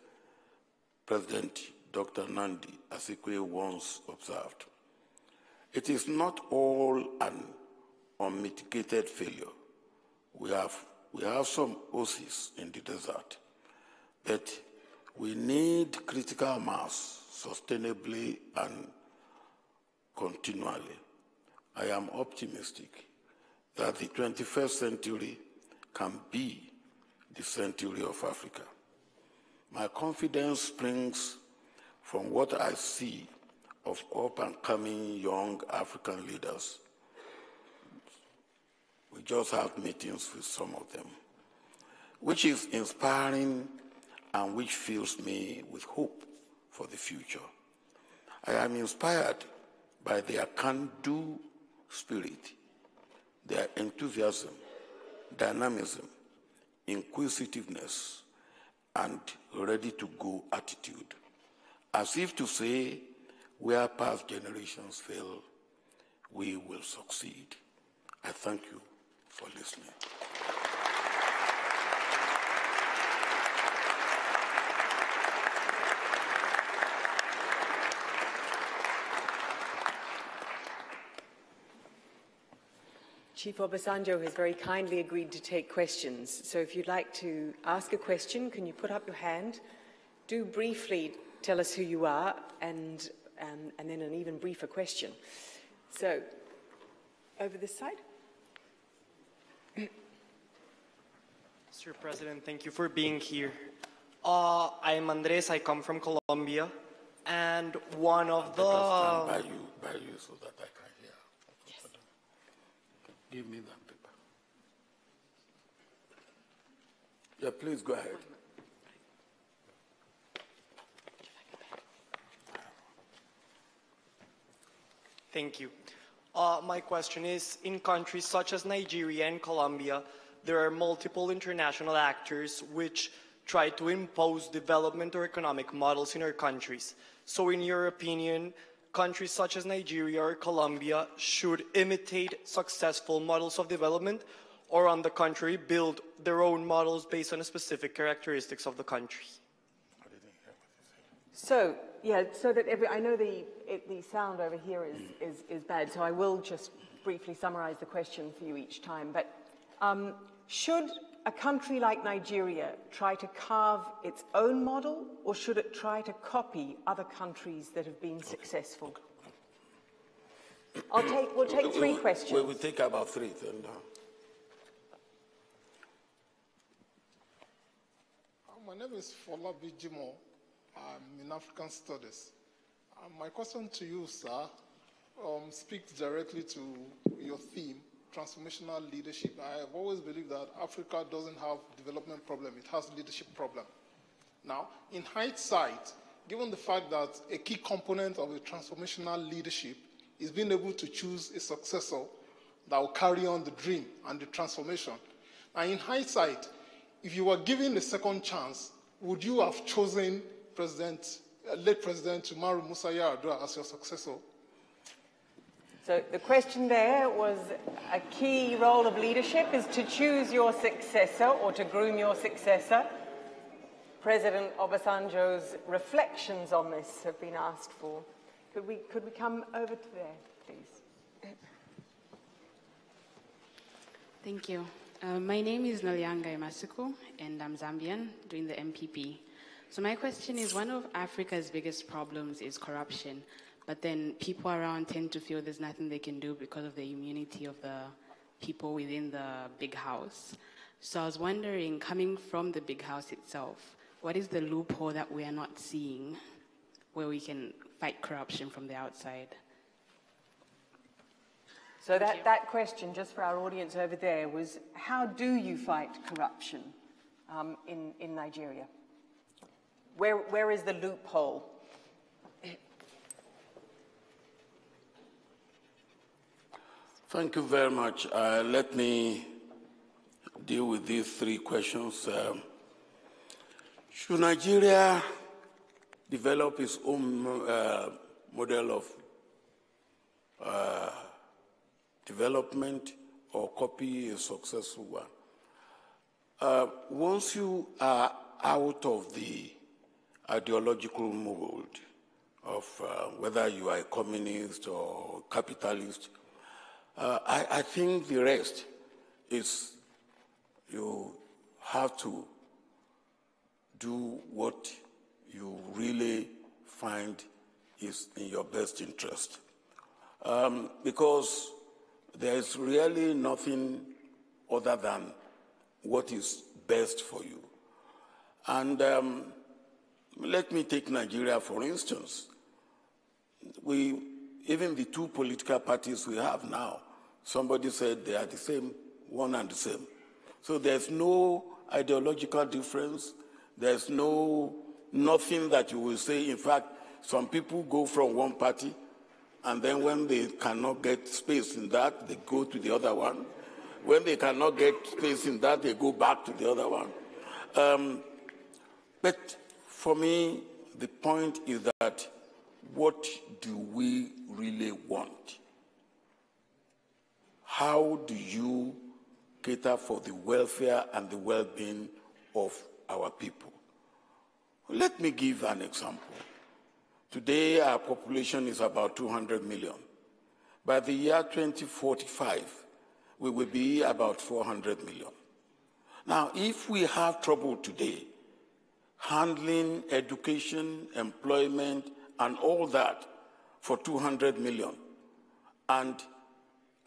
President Dr. Nnamdi Azikiwe once observed. It is not all an unmitigated failure. We have, we have some oases in the desert, but we need critical mass sustainably and continually. I am optimistic that the 21st century can be the century of Africa. My confidence springs from what I see of up and coming young African leaders. We just had meetings with some of them, which is inspiring and which fills me with hope for the future. I am inspired by their can do spirit, their enthusiasm, dynamism, inquisitiveness, and ready to go attitude, as if to say, where past generations fail, we will succeed. I thank you for listening. Chief Obasanjo has very kindly agreed to take questions. So if you'd like to ask a question, can you put up your hand? Do briefly tell us who you are and, um, and then an even briefer question. So, over this side. Mr. President, thank you for being here. Uh, I'm Andres, I come from Colombia, and one of the... By you, by you so that I can hear. Yes. Give me that paper. Yeah, please go ahead. Thank you. Uh, my question is, in countries such as Nigeria and Colombia, there are multiple international actors which try to impose development or economic models in our countries. So in your opinion, countries such as Nigeria or Colombia should imitate successful models of development or on the contrary, build their own models based on the specific characteristics of the country? So, yeah, so that every, I know the, it, the sound over here is, is, is bad, so I will just briefly summarize the question for you each time. But um, should a country like Nigeria try to carve its own model, or should it try to copy other countries that have been successful? I'll take, we'll take three questions. We will take about three. Then, uh, My name is Fola Bijimo. I'm in African Studies. Um, my question to you, sir, um, speaks directly to your theme, transformational leadership. I have always believed that Africa doesn't have development problem, it has leadership problem. Now, in hindsight, given the fact that a key component of a transformational leadership is being able to choose a successor that will carry on the dream and the transformation. Now, in hindsight, if you were given a second chance, would you have chosen President, late President Umaru Musa Yar'Adua as your successor? So the question there was a key role of leadership is to choose your successor or to groom your successor. President Obasanjo's reflections on this have been asked for. Could we, could we come over to there, please? Thank you. Uh, my name is Nalianga Masuku, and I'm Zambian, doing the MPP. So my question is, one of Africa's biggest problems is corruption, but then people around tend to feel there's nothing they can do because of the immunity of the people within the big house. So I was wondering, coming from the big house itself, what is the loophole that we are not seeing where we can fight corruption from the outside? So that, that question, just for our audience over there, was how do you fight corruption um, in, in Nigeria? Where, where is the loophole? Thank you very much. Uh, let me deal with these three questions. Um, should Nigeria develop its own uh, model of uh, development or copy a successful one. Uh, once you are out of the ideological mold of uh, whether you are a communist or capitalist, uh, I, I think the rest is you have to do what you really find is in your best interest. Um, because there is really nothing other than what is best for you. And um, let me take Nigeria, for instance. We, even the two political parties we have now, somebody said they are the same, one and the same. So there's no ideological difference. There's no nothing that you will say. In fact, some people go from one party and then when they cannot get space in that, they go to the other one. When they cannot get space in that, they go back to the other one. Um, but for me, the point is that what do we really want? How do you cater for the welfare and the well being of our people? Let me give an example. Today, our population is about 200 million. By the year 2045, we will be about 400 million. Now, if we have trouble today handling education, employment, and all that for 200 million, and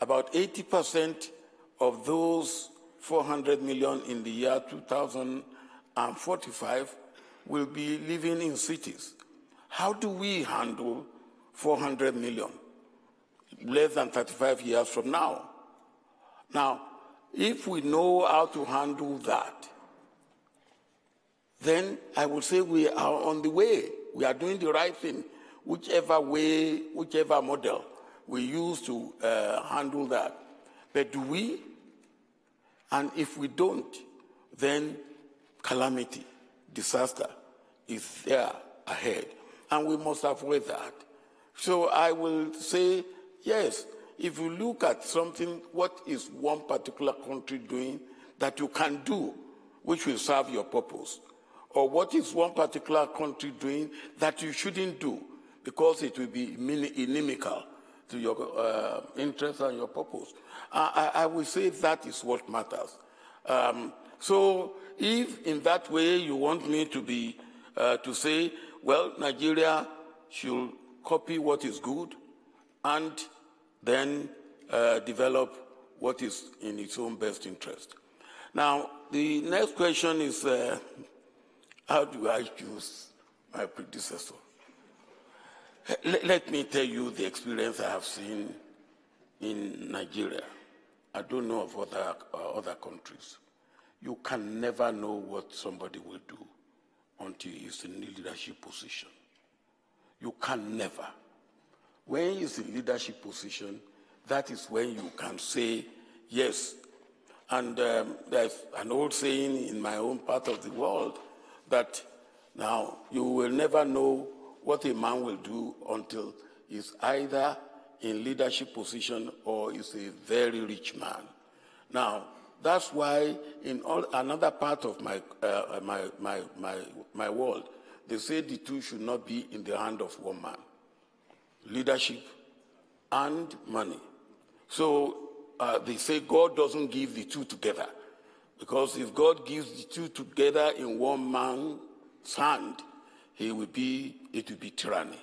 about 80% of those 400 million in the year 2045 will be living in cities. How do we handle 400 million less than 35 years from now? Now, if we know how to handle that, then I would say we are on the way. We are doing the right thing, whichever way, whichever model we use to uh, handle that. But do we? And if we don't, then calamity, disaster is there ahead. And we must avoid that. So I will say, yes, if you look at something, what is one particular country doing that you can do, which will serve your purpose? Or what is one particular country doing that you shouldn't do because it will be inimical to your uh, interest and your purpose? I, I, will say that is what matters. Um, so if in that way you want me to be, uh, to say, well, Nigeria should copy what is good and then uh, develop what is in its own best interest. Now, the next question is uh, how do I choose my predecessor? L let me tell you the experience I have seen in Nigeria. I don't know of other, uh, other countries. You can never know what somebody will do until he's in leadership position. You can never. When he's in leadership position, that is when you can say yes. And um, there's an old saying in my own part of the world that now you will never know what a man will do until he's either in leadership position or is a very rich man. Now, that's why in all, another part of my, uh, my, my, my, my world, they say the two should not be in the hand of one man leadership and money. So uh, they say God doesn't give the two together. Because if God gives the two together in one man's hand, he will be, it will be tyranny.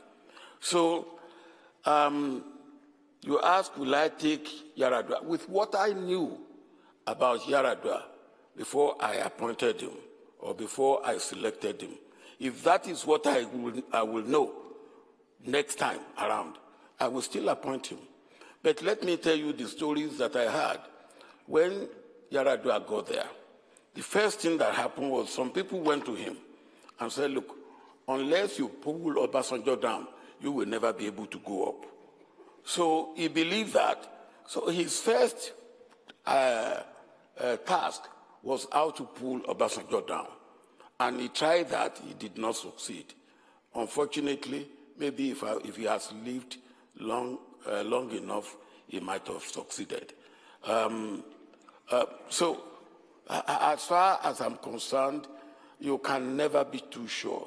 So um, you ask, will I take Yar'Adua? With what I knew about Yar'Adua before I appointed him or before I selected him, if that is what I will, I will know next time around, I will still appoint him. But let me tell you the stories that I had when Yar'Adua got there. The first thing that happened was some people went to him and said, look, unless you pull Obasanjo down, you will never be able to go up. So he believed that. So his first uh, uh, task was how to pull Obasanjo down. And he tried that, he did not succeed. Unfortunately, maybe if, I, if he has lived long, uh, long enough, he might have succeeded. Um, uh, so, as far as I'm concerned, you can never be too sure.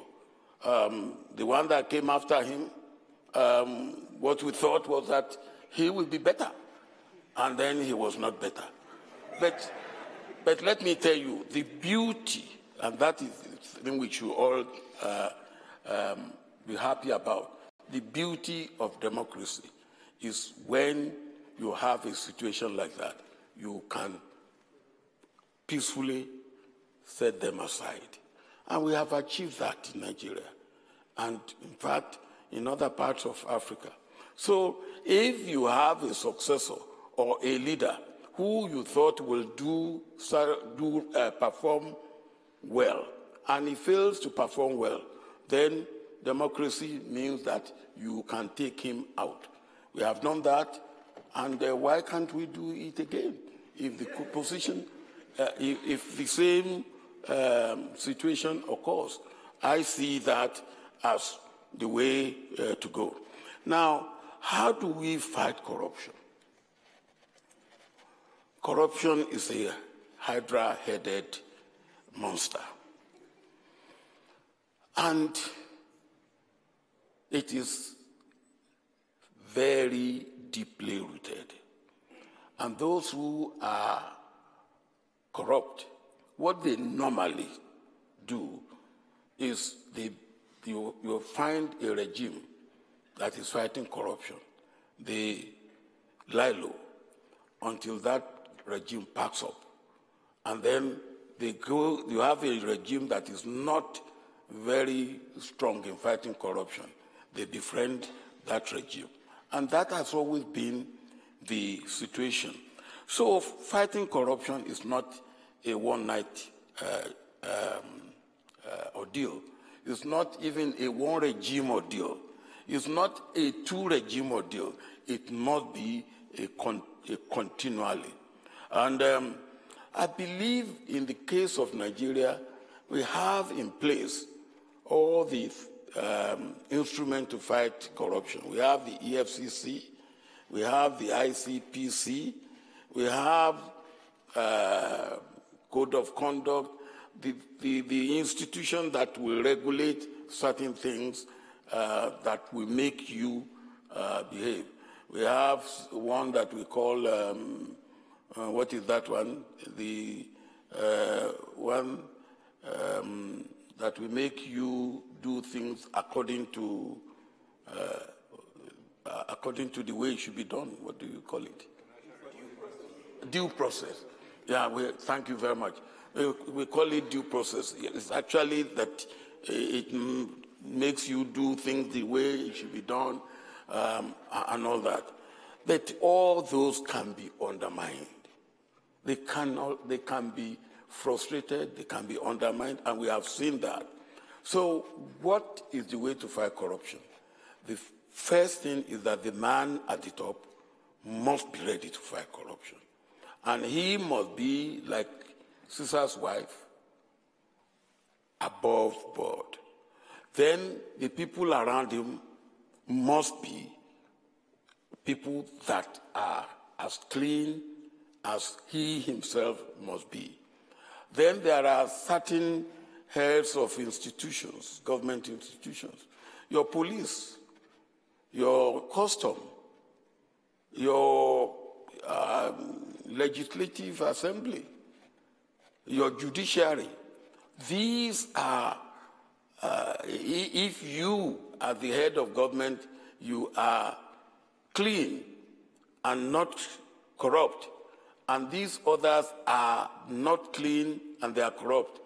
Um, the one that came after him, um, what we thought was that he would be better, and then he was not better. But, but let me tell you, the beauty, and that is the thing which you all uh, um, be happy about, the beauty of democracy is when you have a situation like that, you can peacefully set them aside. And we have achieved that in Nigeria. And in fact, in other parts of Africa. So if you have a successor or a leader who you thought will do, do uh, perform well, and he fails to perform well, then democracy means that you can take him out. We have done that, and uh, why can't we do it again? If the position, uh, if, if, the same um, situation occurs, I see that as the way uh, to go. Now, how do we fight corruption? Corruption is a hydra headed monster. And it is very deeply rooted. And those who are corrupt, what they normally do is they, you, you find a regime that is fighting corruption. They lie low until that regime packs up. And then they go, you have a regime that is not very strong in fighting corruption. They befriend that regime. And that has always been the situation. So fighting corruption is not a one-night uh, um, uh, ordeal. It's not even a one regime ordeal. It's not a two regime ordeal. It must be a, con- a continually. And um, I believe in the case of Nigeria, we have in place all the um, instruments to fight corruption. We have the EFCC, we have the ICPC, we have uh, code of conduct, the, the, the, institution that will regulate certain things uh, that will make you uh, behave. We have one that we call, um, uh, what is that one? The uh, one um, that will make you do things according to uh, according to the way it should be done. What do you call it? Due process. Yeah, we, thank you very much. We, we call it due process. It's actually that it makes you do things the way it should be done um, and all that. But all those can be undermined. They can, they can be frustrated, they can be undermined, and we have seen that. So, what is the way to fight corruption? The first thing is that the man at the top must be ready to fight corruption. And he must be like Caesar's wife, above board. Then the people around him must be people that are as clean as he himself must be. Then there are certain heads of institutions, government institutions, your police, your custom, your um, legislative assembly, your judiciary. These are, uh, if you, are the head of government, you are clean and not corrupt, and these others are not clean and they are corrupt,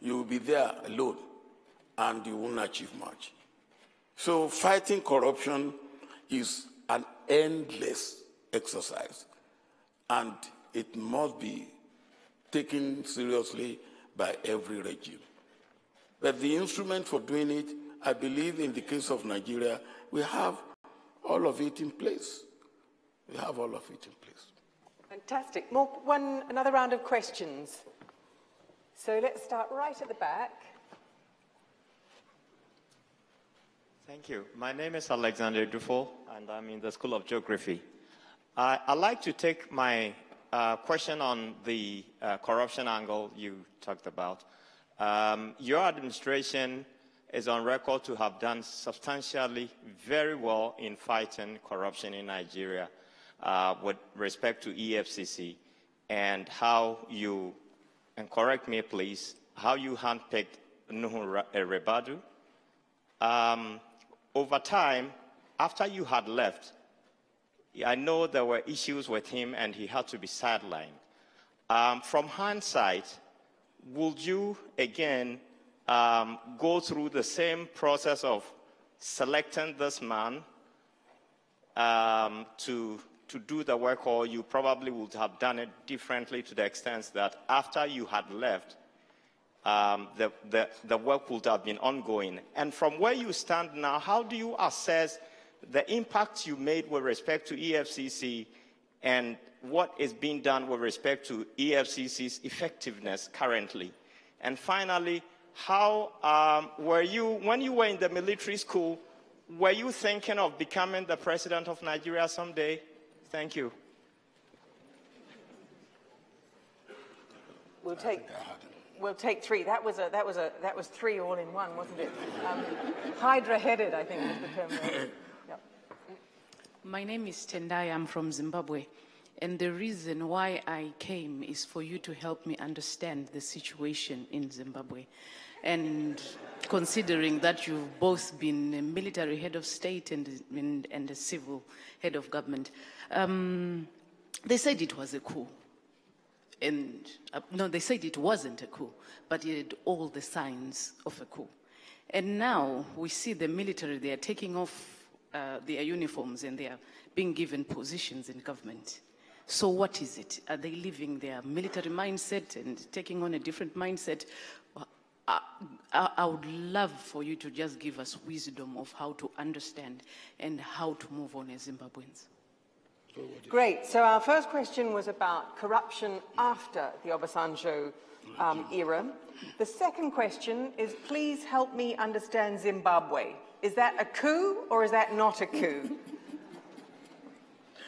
you will be there alone and you won't achieve much. So, fighting corruption is an endless exercise and it must be taken seriously by every regime. But the instrument for doing it, I believe in the case of Nigeria, we have all of it in place. We have all of it in place. Fantastic. More, one, another round of questions. So let's start right at the back. Thank you. My name is Alexander Dufo, and I'm in the School of Geography. Uh, I'd like to take my uh, question on the uh, corruption angle you talked about. Um, your administration is on record to have done substantially very well in fighting corruption in Nigeria uh, with respect to EFCC and how you, and correct me please, how you handpicked Nuhu Ribadu. Um, over time, after you had left, I know there were issues with him and he had to be sidelined. Um, from hindsight, would you again um, go through the same process of selecting this man um, to, to do the work, or you probably would have done it differently to the extent that after you had left, um, the, the, the work would have been ongoing. And from where you stand now, how do you assess the impact you made with respect to EFCC and what is being done with respect to EFCC's effectiveness currently? And finally, how um, were you, when you were in the military school, were you thinking of becoming the president of Nigeria someday? Thank you. We'll take, we'll take three. That was, a, that, was a, that was three all in one, wasn't it? Um, Hydra-headed, I think was the term. My name is Tendai. I'm from Zimbabwe. And the reason why I came is for you to help me understand the situation in Zimbabwe. And considering that you've both been a military head of state and, and, and a civil head of government, um, they said it was a coup. And uh, no, they said it wasn't a coup, but it had all the signs of a coup. And now we see the military, they are taking off uh, their uniforms and they are being given positions in government. So what is it? Are they leaving their military mindset and taking on a different mindset? I, I, would love for you to just give us wisdom of how to understand and how to move on as Zimbabweans. Great. So our first question was about corruption after the Obasanjo um, era. The second question is, please help me understand Zimbabwe. Is that a coup or is that not a coup?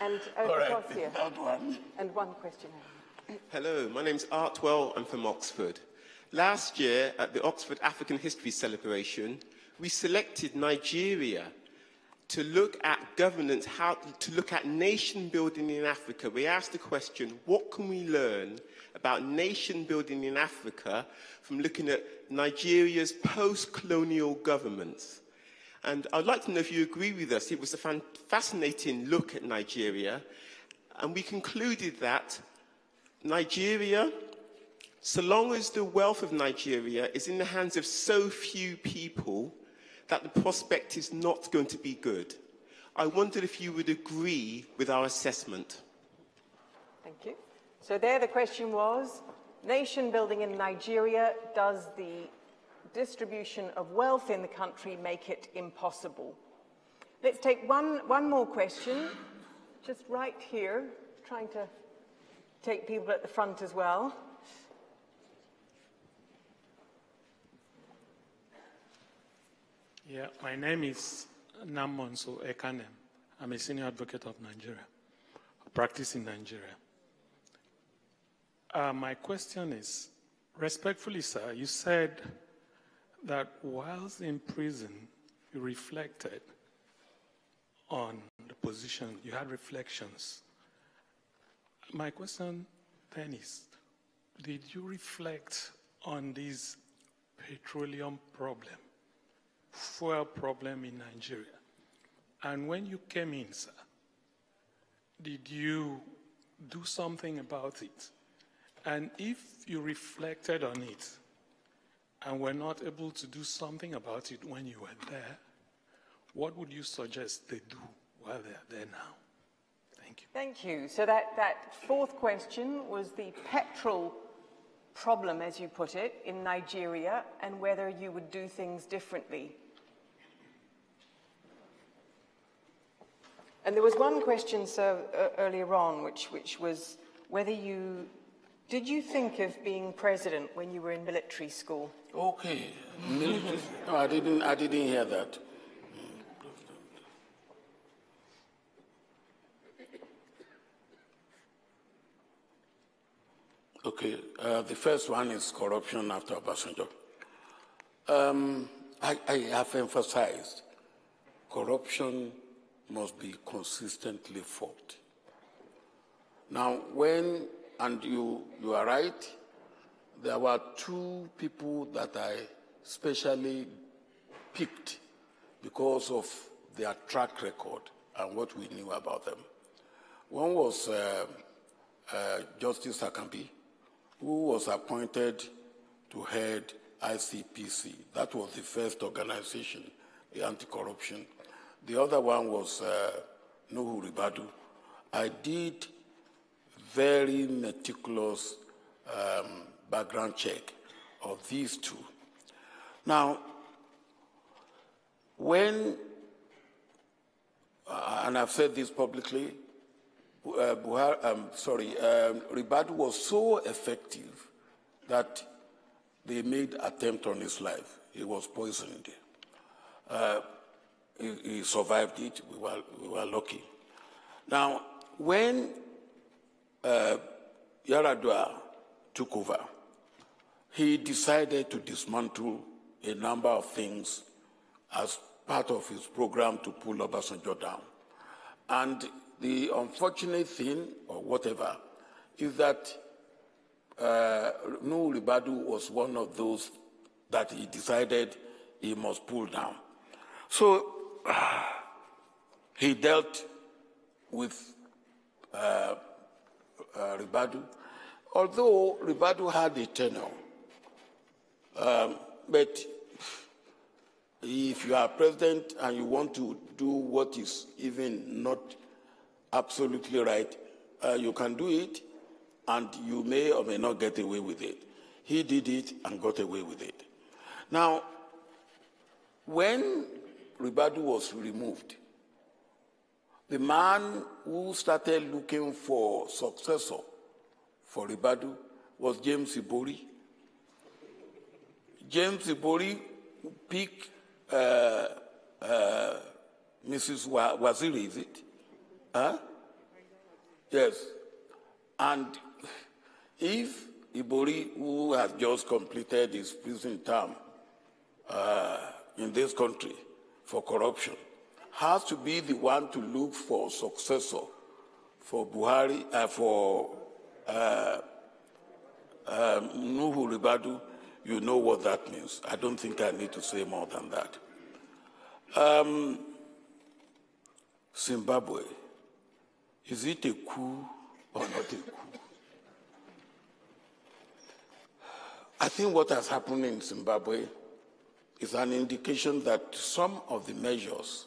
and uh, All right, across here. one. And one question. Hello, my name's Artwell. I'm from Oxford. Last year, at the Oxford African History Celebration, we selected Nigeria to look at governance, how to look at nation building in Africa. We asked the question, what can we learn about nation building in Africa from looking at Nigeria's post-colonial governments? And I'd like to know if you agree with us. It was a fascinating look at Nigeria, and we concluded that Nigeria, so long as the wealth of Nigeria is in the hands of so few people, that the prospect is not going to be good. I wondered if you would agree with our assessment. Thank you. So there the question was, nation building in Nigeria, does the distribution of wealth in the country make it impossible? Let's take one, one more question, just right here, trying to take people at the front as well. Yeah, my name is Namonso Ekanem. I'm a senior advocate of Nigeria. I practice in Nigeria. Uh, my question is, respectfully, sir, you said that whilst in prison, you reflected on the position, you had reflections. My question then is, did you reflect on this petroleum problem? fuel problem in Nigeria. And when you came in, sir, did you do something about it? And if you reflected on it and were not able to do something about it when you were there, what would you suggest they do while they're there now? Thank you. Thank you. So that, that fourth question was the petrol problem, as you put it, in Nigeria, and whether you would do things differently. And there was one question, sir, uh, earlier on, which, which was whether you did you think of being president when you were in military school? Okay. Military- no, I didn't. I didn't hear that. Okay. Uh, the first one is corruption after Obasanjo. Um, I, I have emphasized corruption must be consistently fought. Now, when, and you, you are right, there were two people that I specially picked because of their track record and what we knew about them. One was uh, uh, Justice Akanbi, who was appointed to head ICPC. That was the first organization, the anti-corruption. The other one was uh, Nuhu Ribadu. I did very meticulous um, background check of these two. Now, when, uh, and I've said this publicly, uh, Buhari, um, sorry, um, Ribadu was so effective that they made attempt on his life. He was poisoned. Uh, he, he survived it. We were, we were lucky. Now, when uh, Yar'Adua took over, he decided to dismantle a number of things as part of his program to pull Obasanjo down. And the unfortunate thing, or whatever, is that uh, Nuhu Ribadu was one of those that he decided he must pull down. So he dealt with uh, uh, Ribadu, although Ribadu had a tenure. Um, but if you are president and you want to do what is even not absolutely right, uh, you can do it, and you may or may not get away with it. He did it and got away with it. Now, when Ribadu was removed, the man who started looking for successor for Ribadu was James Ibori. James Ibori picked uh, uh, Mrs. Waziri, is it? Huh? Yes. And if Ibori, who has just completed his prison term uh, in this country for corruption, has to be the one to look for successor for Buhari, uh, for uh, um, Nuhu Ribadu, you know what that means. I don't think I need to say more than that. Um, Zimbabwe, is it a coup or not a coup? I think what has happened in Zimbabwe is an indication that some of the measures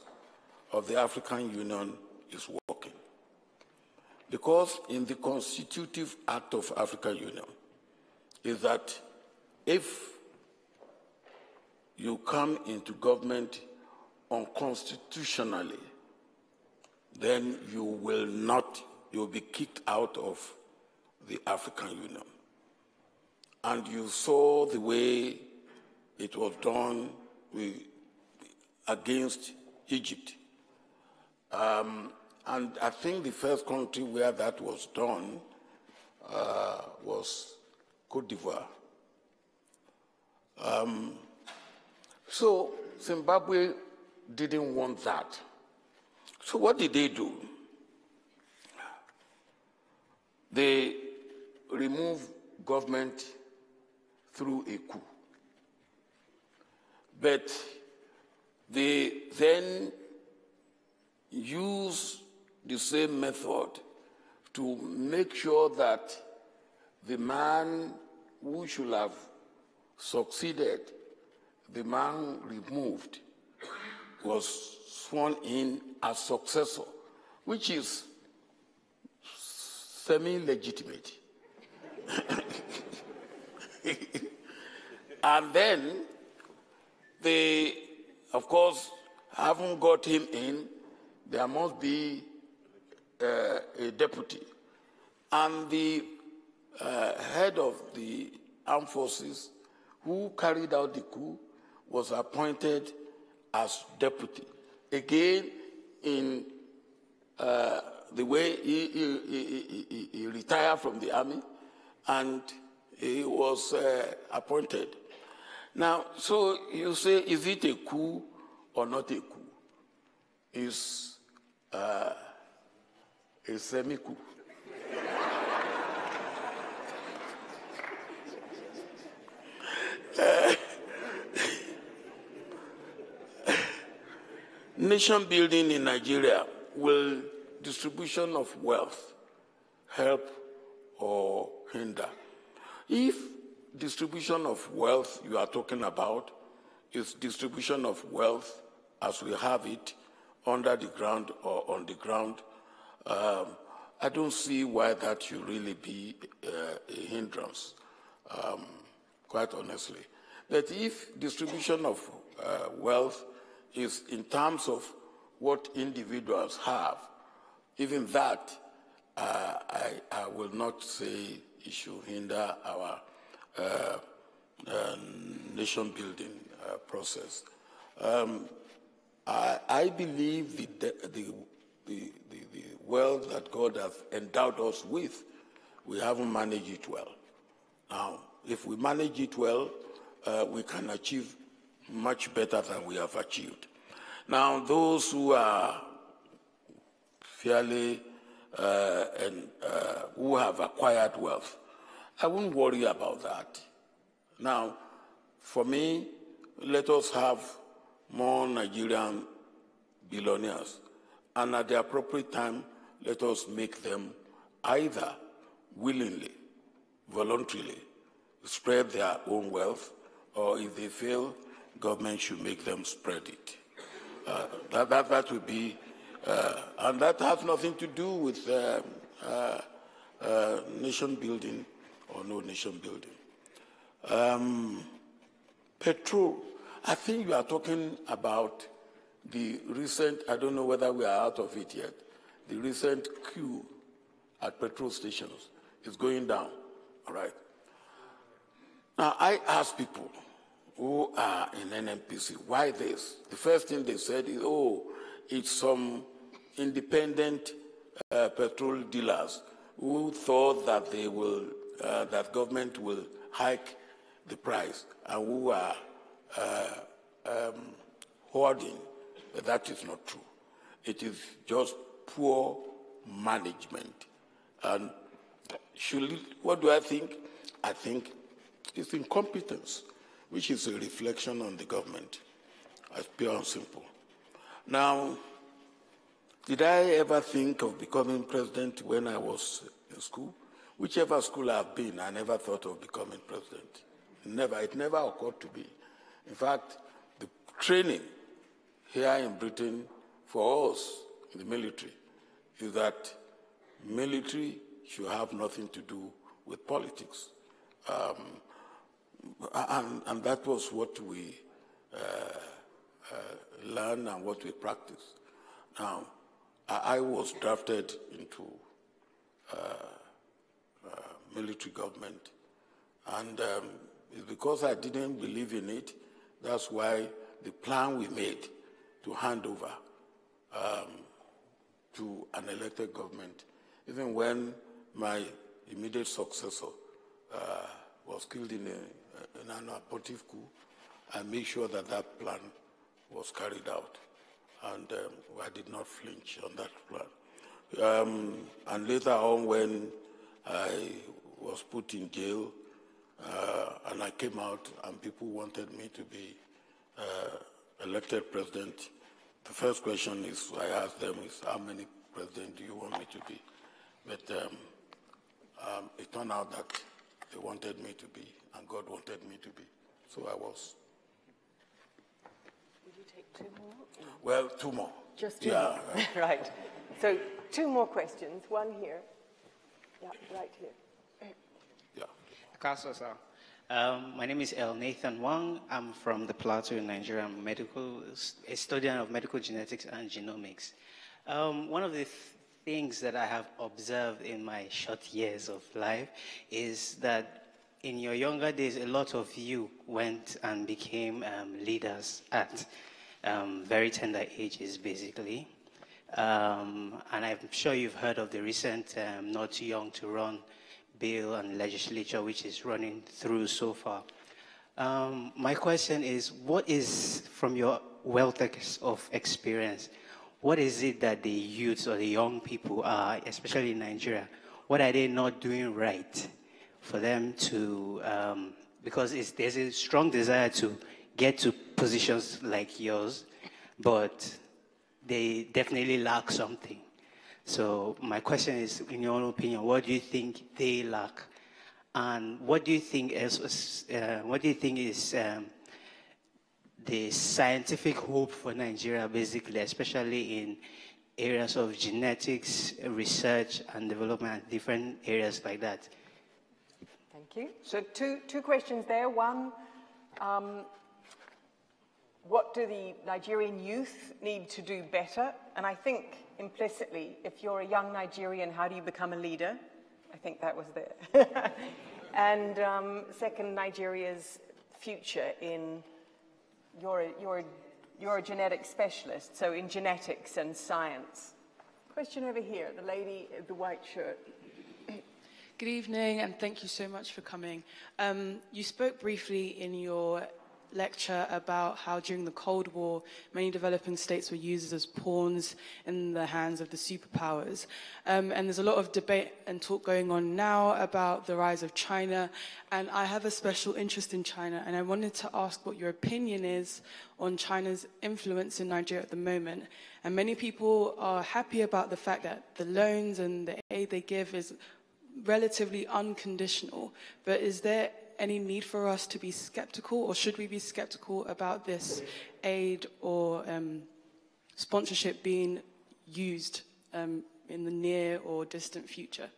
of the African Union is working. Because in the constitutive act of African Union is that if you come into government unconstitutionally, then you will not, you will be kicked out of the African Union. And you saw the way it was done with, against Egypt. Um, and I think the first country where that was done uh, was Cote d'Ivoire. Um, so Zimbabwe didn't want that. So what did they do? They removed government through a coup. But they then use the same method to make sure that the man who should have succeeded, the man removed, was sworn in as successor, which is semi-legitimate. and then they, of course, haven't got him in, there must be uh, a deputy. And the uh, head of the armed forces who carried out the coup was appointed as deputy. Again, in uh, the way he, he, he, he, retired from the army and he was uh, appointed. Now, so you say, is it a coup or not a coup? Is Uh, a semi coup. Uh, nation building in Nigeria will distribution of wealth help or hinder? If distribution of wealth you are talking about is distribution of wealth as we have it under the ground or on the ground, um, I don't see why that should really be uh, a hindrance, um, quite honestly. That if distribution of uh, wealth is in terms of what individuals have, even that, uh, I, I, will not say it should hinder our uh, uh nation building uh, process. Um, I, I, believe the, the, the, the, the wealth that God has endowed us with, we haven't managed it well. Now, if we manage it well, uh, we can achieve much better than we have achieved. Now, those who are fairly uh, and uh, who have acquired wealth, I wouldn't worry about that. Now, for me, let us have more Nigerian billionaires, and at the appropriate time, let us make them either willingly, voluntarily, spread their own wealth, or if they fail, government should make them spread it. Uh, that, that, that would be, uh, and that has nothing to do with uh, uh, uh nation building or no nation building. Um, Petrol. I think you are talking about the recent, I don't know whether we are out of it yet, the recent queue at petrol stations is going down, all right? Now, I ask people who are in NNPC, why this? The first thing they said is, oh, it's some independent uh, petrol dealers who thought that they will, uh, that government will hike the price and who are uh, um, hoarding. But that is not true. It is just poor management. And should, what do I think? I think it's incompetence, which is a reflection on the government, as pure and simple. Now, did I ever think of becoming president when I was in school? Whichever school I've been, I never thought of becoming president. Never. It never occurred to me. In fact, the training here in Britain for us in the military is that military should have nothing to do with politics. Um, and, and, that was what we uh, uh, learned and what we practiced. Now, I, was drafted into uh, uh military government, and um, it's because I didn't believe in it. That's why the plan we made to hand over um, to an elected government, even when my immediate successor uh, was killed in, a, in an abortive coup, I made sure that that plan was carried out. And um, I did not flinch on that plan. Um, and later on, when I was put in jail uh, and I came out and people wanted me to be uh, elected president, the first question is I asked them is how many president do you want me to be? But um, um, it turned out that they wanted me to be, and God wanted me to be. So I was. Would you take two more? Well, two more. Just two yeah, more. right. So two more questions. One here. Yeah, right here. Um, my name is El Nathan Wang. I'm from the Plateau in Nigeria. I'm medical, a student of medical genetics and genomics. Um, one of the th- things that I have observed in my short years of life is that in your younger days, a lot of you went and became um, leaders at um, very tender ages, basically. Um, and I'm sure you've heard of the recent um, Not Too Young to Run bill and legislature which is running through so far. Um, my question is, what is, from your wealth of experience, what is it that the youths or the young people are, especially in Nigeria, what are they not doing right for them to, um, because there's a strong desire to get to positions like yours, but they definitely lack something. So my question is, in your own opinion, what do you think they lack, and what do you think is uh, what do you think is um, the scientific hope for Nigeria, basically, especially in areas of genetics, research, and development, different areas like that? Thank you. So two two questions there. One. Um, what do the Nigerian youth need to do better? And I think implicitly, if you're a young Nigerian, how do you become a leader? I think that was there. and um, second, Nigeria's future in, you're a, you're, a, you're a genetic specialist, so in genetics and science. Question over here, the lady in the white shirt. Good evening, and thank you so much for coming. Um, you spoke briefly in your lecture about how during the Cold War, many developing states were used as pawns in the hands of the superpowers. Um, and there's a lot of debate and talk going on now about the rise of China. And I have a special interest in China, and I wanted to ask what your opinion is on China's influence in Nigeria at the moment. And many people are happy about the fact that the loans and the aid they give is relatively unconditional. But is there any need for us to be skeptical, or should we be skeptical about this aid or um, sponsorship being used um, in the near or distant future?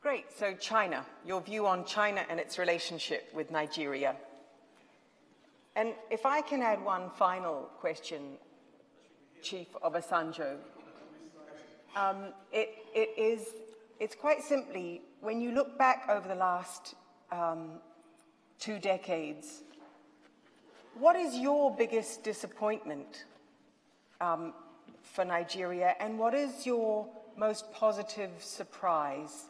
Great. So, China, your view on China and its relationship with Nigeria. And if I can add one final question, Chief Obasanjo, um, it, it is, it's quite simply, when you look back over the last um, two decades, what is your biggest disappointment um, for Nigeria, and what is your most positive surprise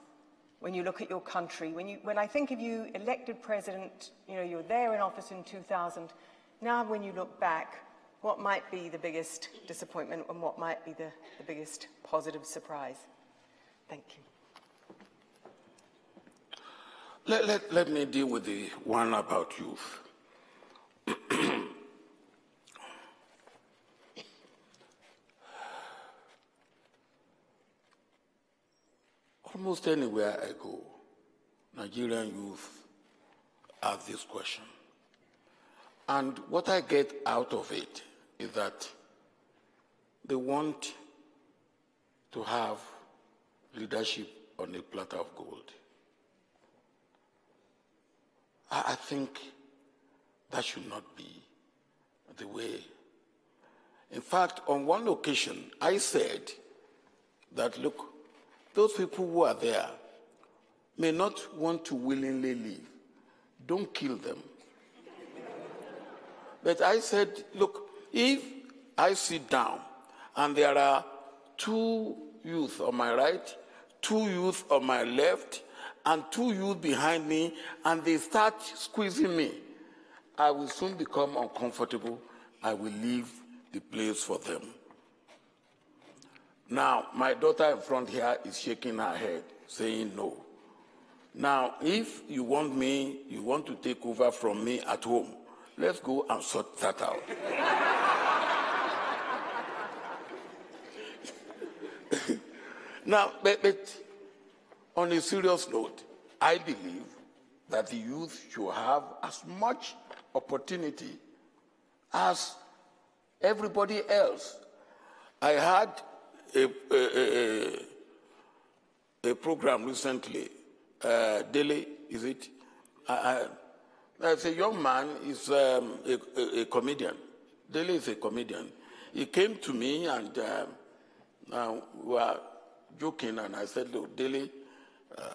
when you look at your country? When, you, when I think of you elected president, you know, you're there in office in 2000. Now, when you look back, what might be the biggest disappointment and what might be the, the biggest positive surprise? Thank you. Let, let, let me deal with the one about youth. Almost anywhere I go, Nigerian youth ask this question. And what I get out of it is that they want to have leadership on a platter of gold. I think that should not be the way. In fact, on one occasion, I said that, look, those people who are there may not want to willingly leave. Don't kill them. but I said, look, if I sit down and there are two youth on my right, two youth on my left, and two youth behind me, and they start squeezing me, I will soon become uncomfortable. I will leave the place for them. Now, my daughter in front here is shaking her head, saying no. Now, if you want me, you want to take over from me at home, let's go and sort that out. now, but, but on a serious note, I believe that the youth should have as much opportunity as everybody else. I had a, a, a, a program recently, uh, is it? I, I, as a young man, is um, a, a, comedian. Delhi is a comedian. He came to me and uh, uh, we were joking, and I said, "Look, Delhi, uh,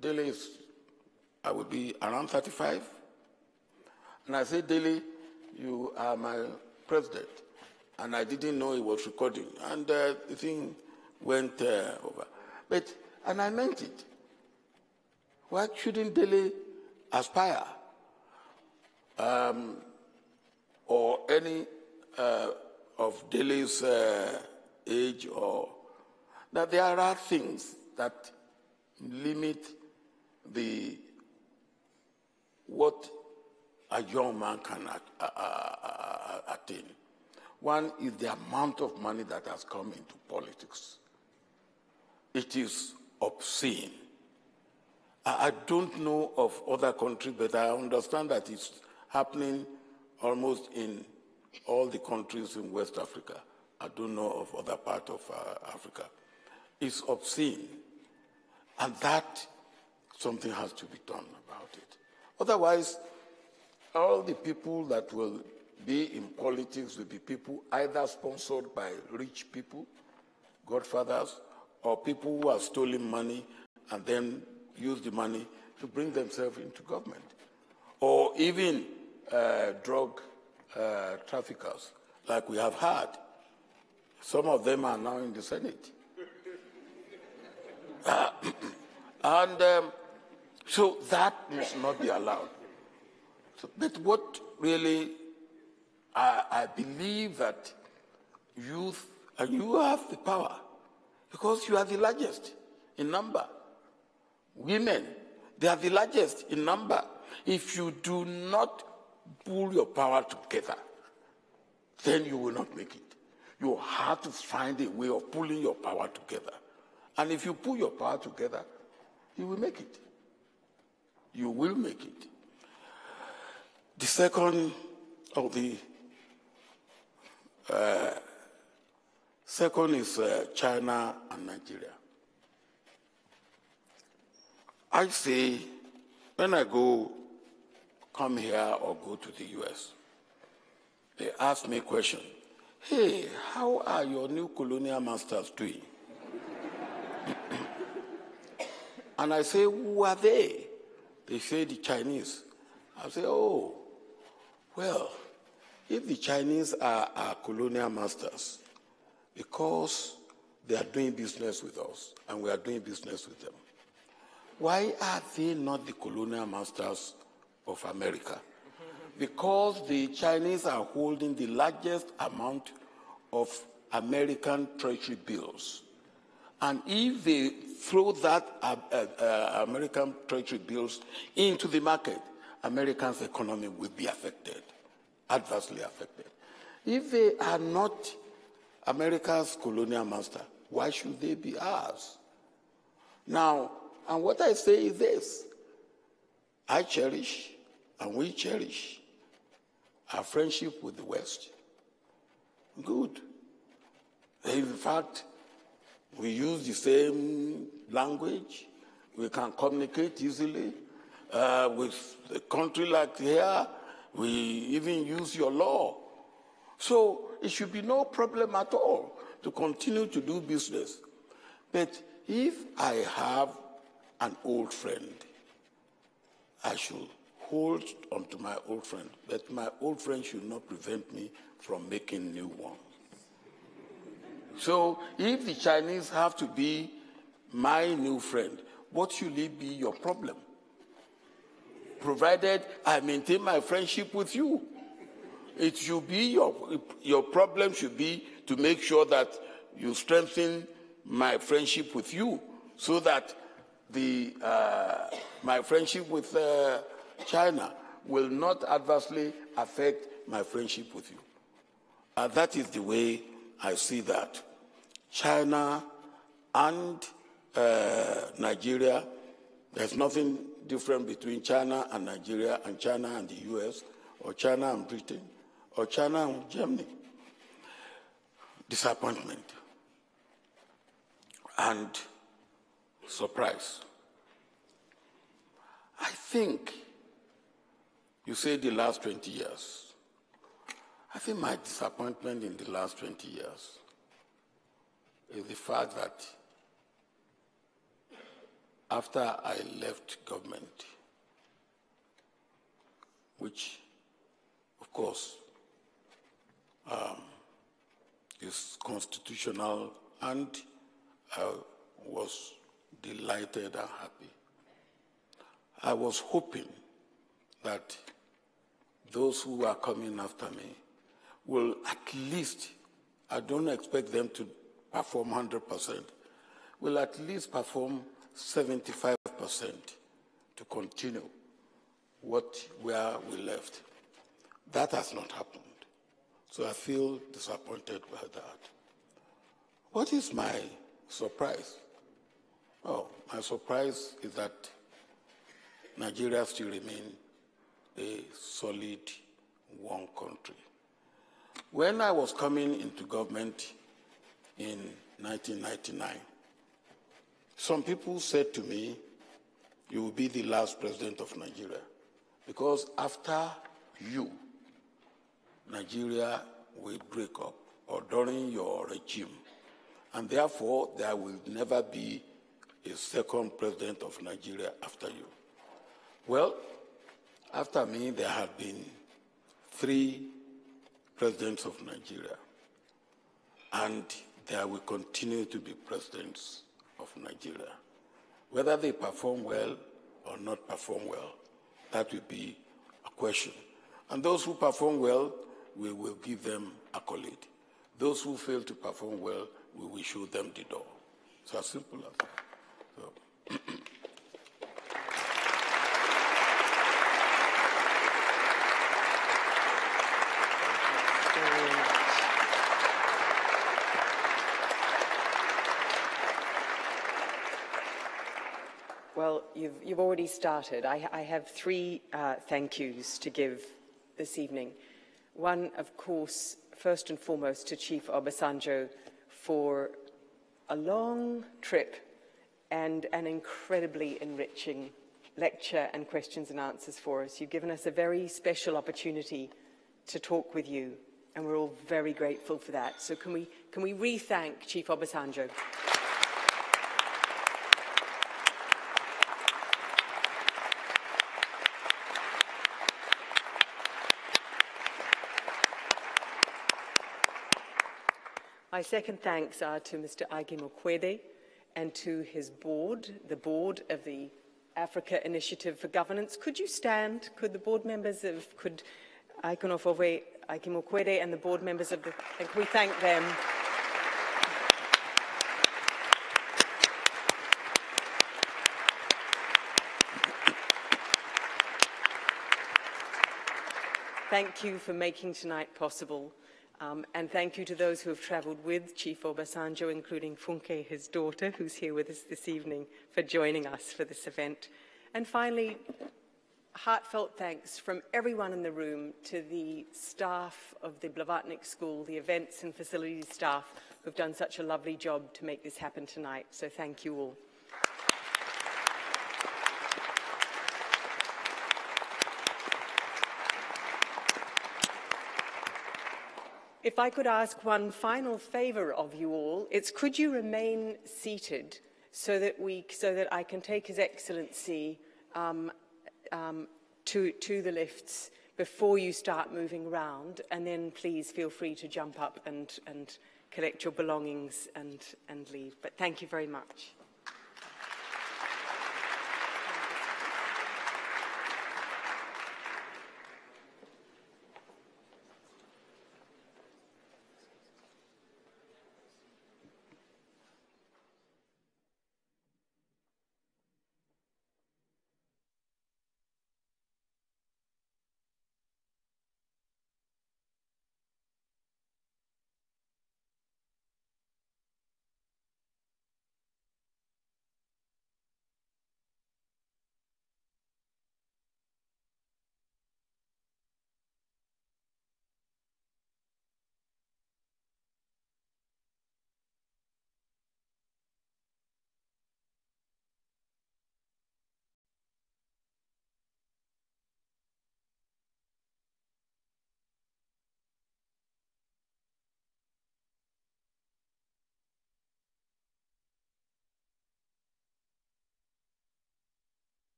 Delhi is, I will be around 35." And I said, "Delhi, you are my president." and I didn't know it was recording. And uh, the thing went uh, over. But, and I meant it. Why shouldn't Delhi aspire? Um, or any uh, of Delhi's uh, age or that there are things that limit the what a young man can attain. One is the amount of money that has come into politics. It is obscene. I don't know of other countries, but I understand that it's happening almost in all the countries in West Africa. I don't know of other parts of uh, Africa. It's obscene. And that, something has to be done about it. Otherwise, all the people that will be in politics will be people either sponsored by rich people, godfathers, or people who have stolen money and then use the money to bring themselves into government, or even uh, drug uh, traffickers, like we have had. Some of them are now in the Senate. And um, so that must not be allowed. So, but what really I, I believe that youth, and you have the power because you are the largest in number. Women, they are the largest in number. If you do not pull your power together, then you will not make it. You have to find a way of pulling your power together. And if you pull your power together, you will make it. You will make it. The second of the uh, second is uh, China and Nigeria. I say, when I go, come here or go to the US, they ask me a question. Hey, how are your new colonial masters doing? And I say, who are they? They say the Chinese. I say, oh, well, if the Chinese are our colonial masters, because they are doing business with us and we are doing business with them, why are they not the colonial masters of America? Because the Chinese are holding the largest amount of American treasury bills. And if they throw that uh, uh, uh, American treasury bills into the market, Americans' economy will be affected, adversely affected. If they are not America's colonial master, why should they be ours? Now, and what I say is this I cherish, and we cherish, our friendship with the West. Good. In fact, we use the same language. We can communicate easily. Uh, with a country like here, we even use your law. So it should be no problem at all to continue to do business. But if I have an old friend, I should hold on to my old friend, but my old friend should not prevent me from making new one. So if the Chinese have to be my new friend, what should it be your problem? Provided I maintain my friendship with you. It should be your, your problem should be to make sure that you strengthen my friendship with you so that the, uh, my friendship with uh, China will not adversely affect my friendship with you. Uh, that is the way I see that. China and uh, Nigeria, there's nothing different between China and Nigeria and China and the US or China and Britain or China and Germany. Disappointment and surprise. I think you say the last 20 years. I think my disappointment in the last 20 years is the fact that after I left government, which, of course, um, is constitutional, and I was delighted and happy. I was hoping that those who are coming after me will at least, I don't expect them to perform 100%, will at least perform 75% to continue what where we left. That has not happened. So I feel disappointed by that. What is my surprise? Oh, my surprise is that Nigeria still remains a solid one country. When I was coming into government in 1999, some people said to me, you will be the last president of Nigeria because after you, Nigeria will break up or during your regime. And therefore, there will never be a second president of Nigeria after you. Well, after me, there have been three presidents of Nigeria. And there will continue to be presidents of Nigeria. Whether they perform well or not perform well, that will be a question. And those who perform well, we will give them accolade. Those who fail to perform well, we will show them the door. It's as simple as that. So. Well, you've, you've already started. I, I have three uh, thank yous to give this evening. One, of course, first and foremost to Chief Obasanjo for a long trip and an incredibly enriching lecture and questions and answers for us. You've given us a very special opportunity to talk with you and we're all very grateful for that. So can we, can we re-thank Chief Obasanjo? My second thanks are to Mr. Aig-Imoukhuede and to his board, the board of the Africa Initiative for Governance. Could you stand? Could the board members of, could Aikonofove, Agi and the board members of the, and we thank them? Thank you for making tonight possible. Um, and thank you to those who have travelled with Chief Obasanjo, including Funke, his daughter, who's here with us this evening, for joining us for this event. And finally, heartfelt thanks from everyone in the room to the staff of the Blavatnik School, the events and facilities staff, who've done such a lovely job to make this happen tonight. So thank you all. If I could ask one final favour of you all, it's could you remain seated so that, we, so that I can take His Excellency um, um, to, to the lifts before you start moving around, and then please feel free to jump up and, and collect your belongings and, and leave. But thank you very much.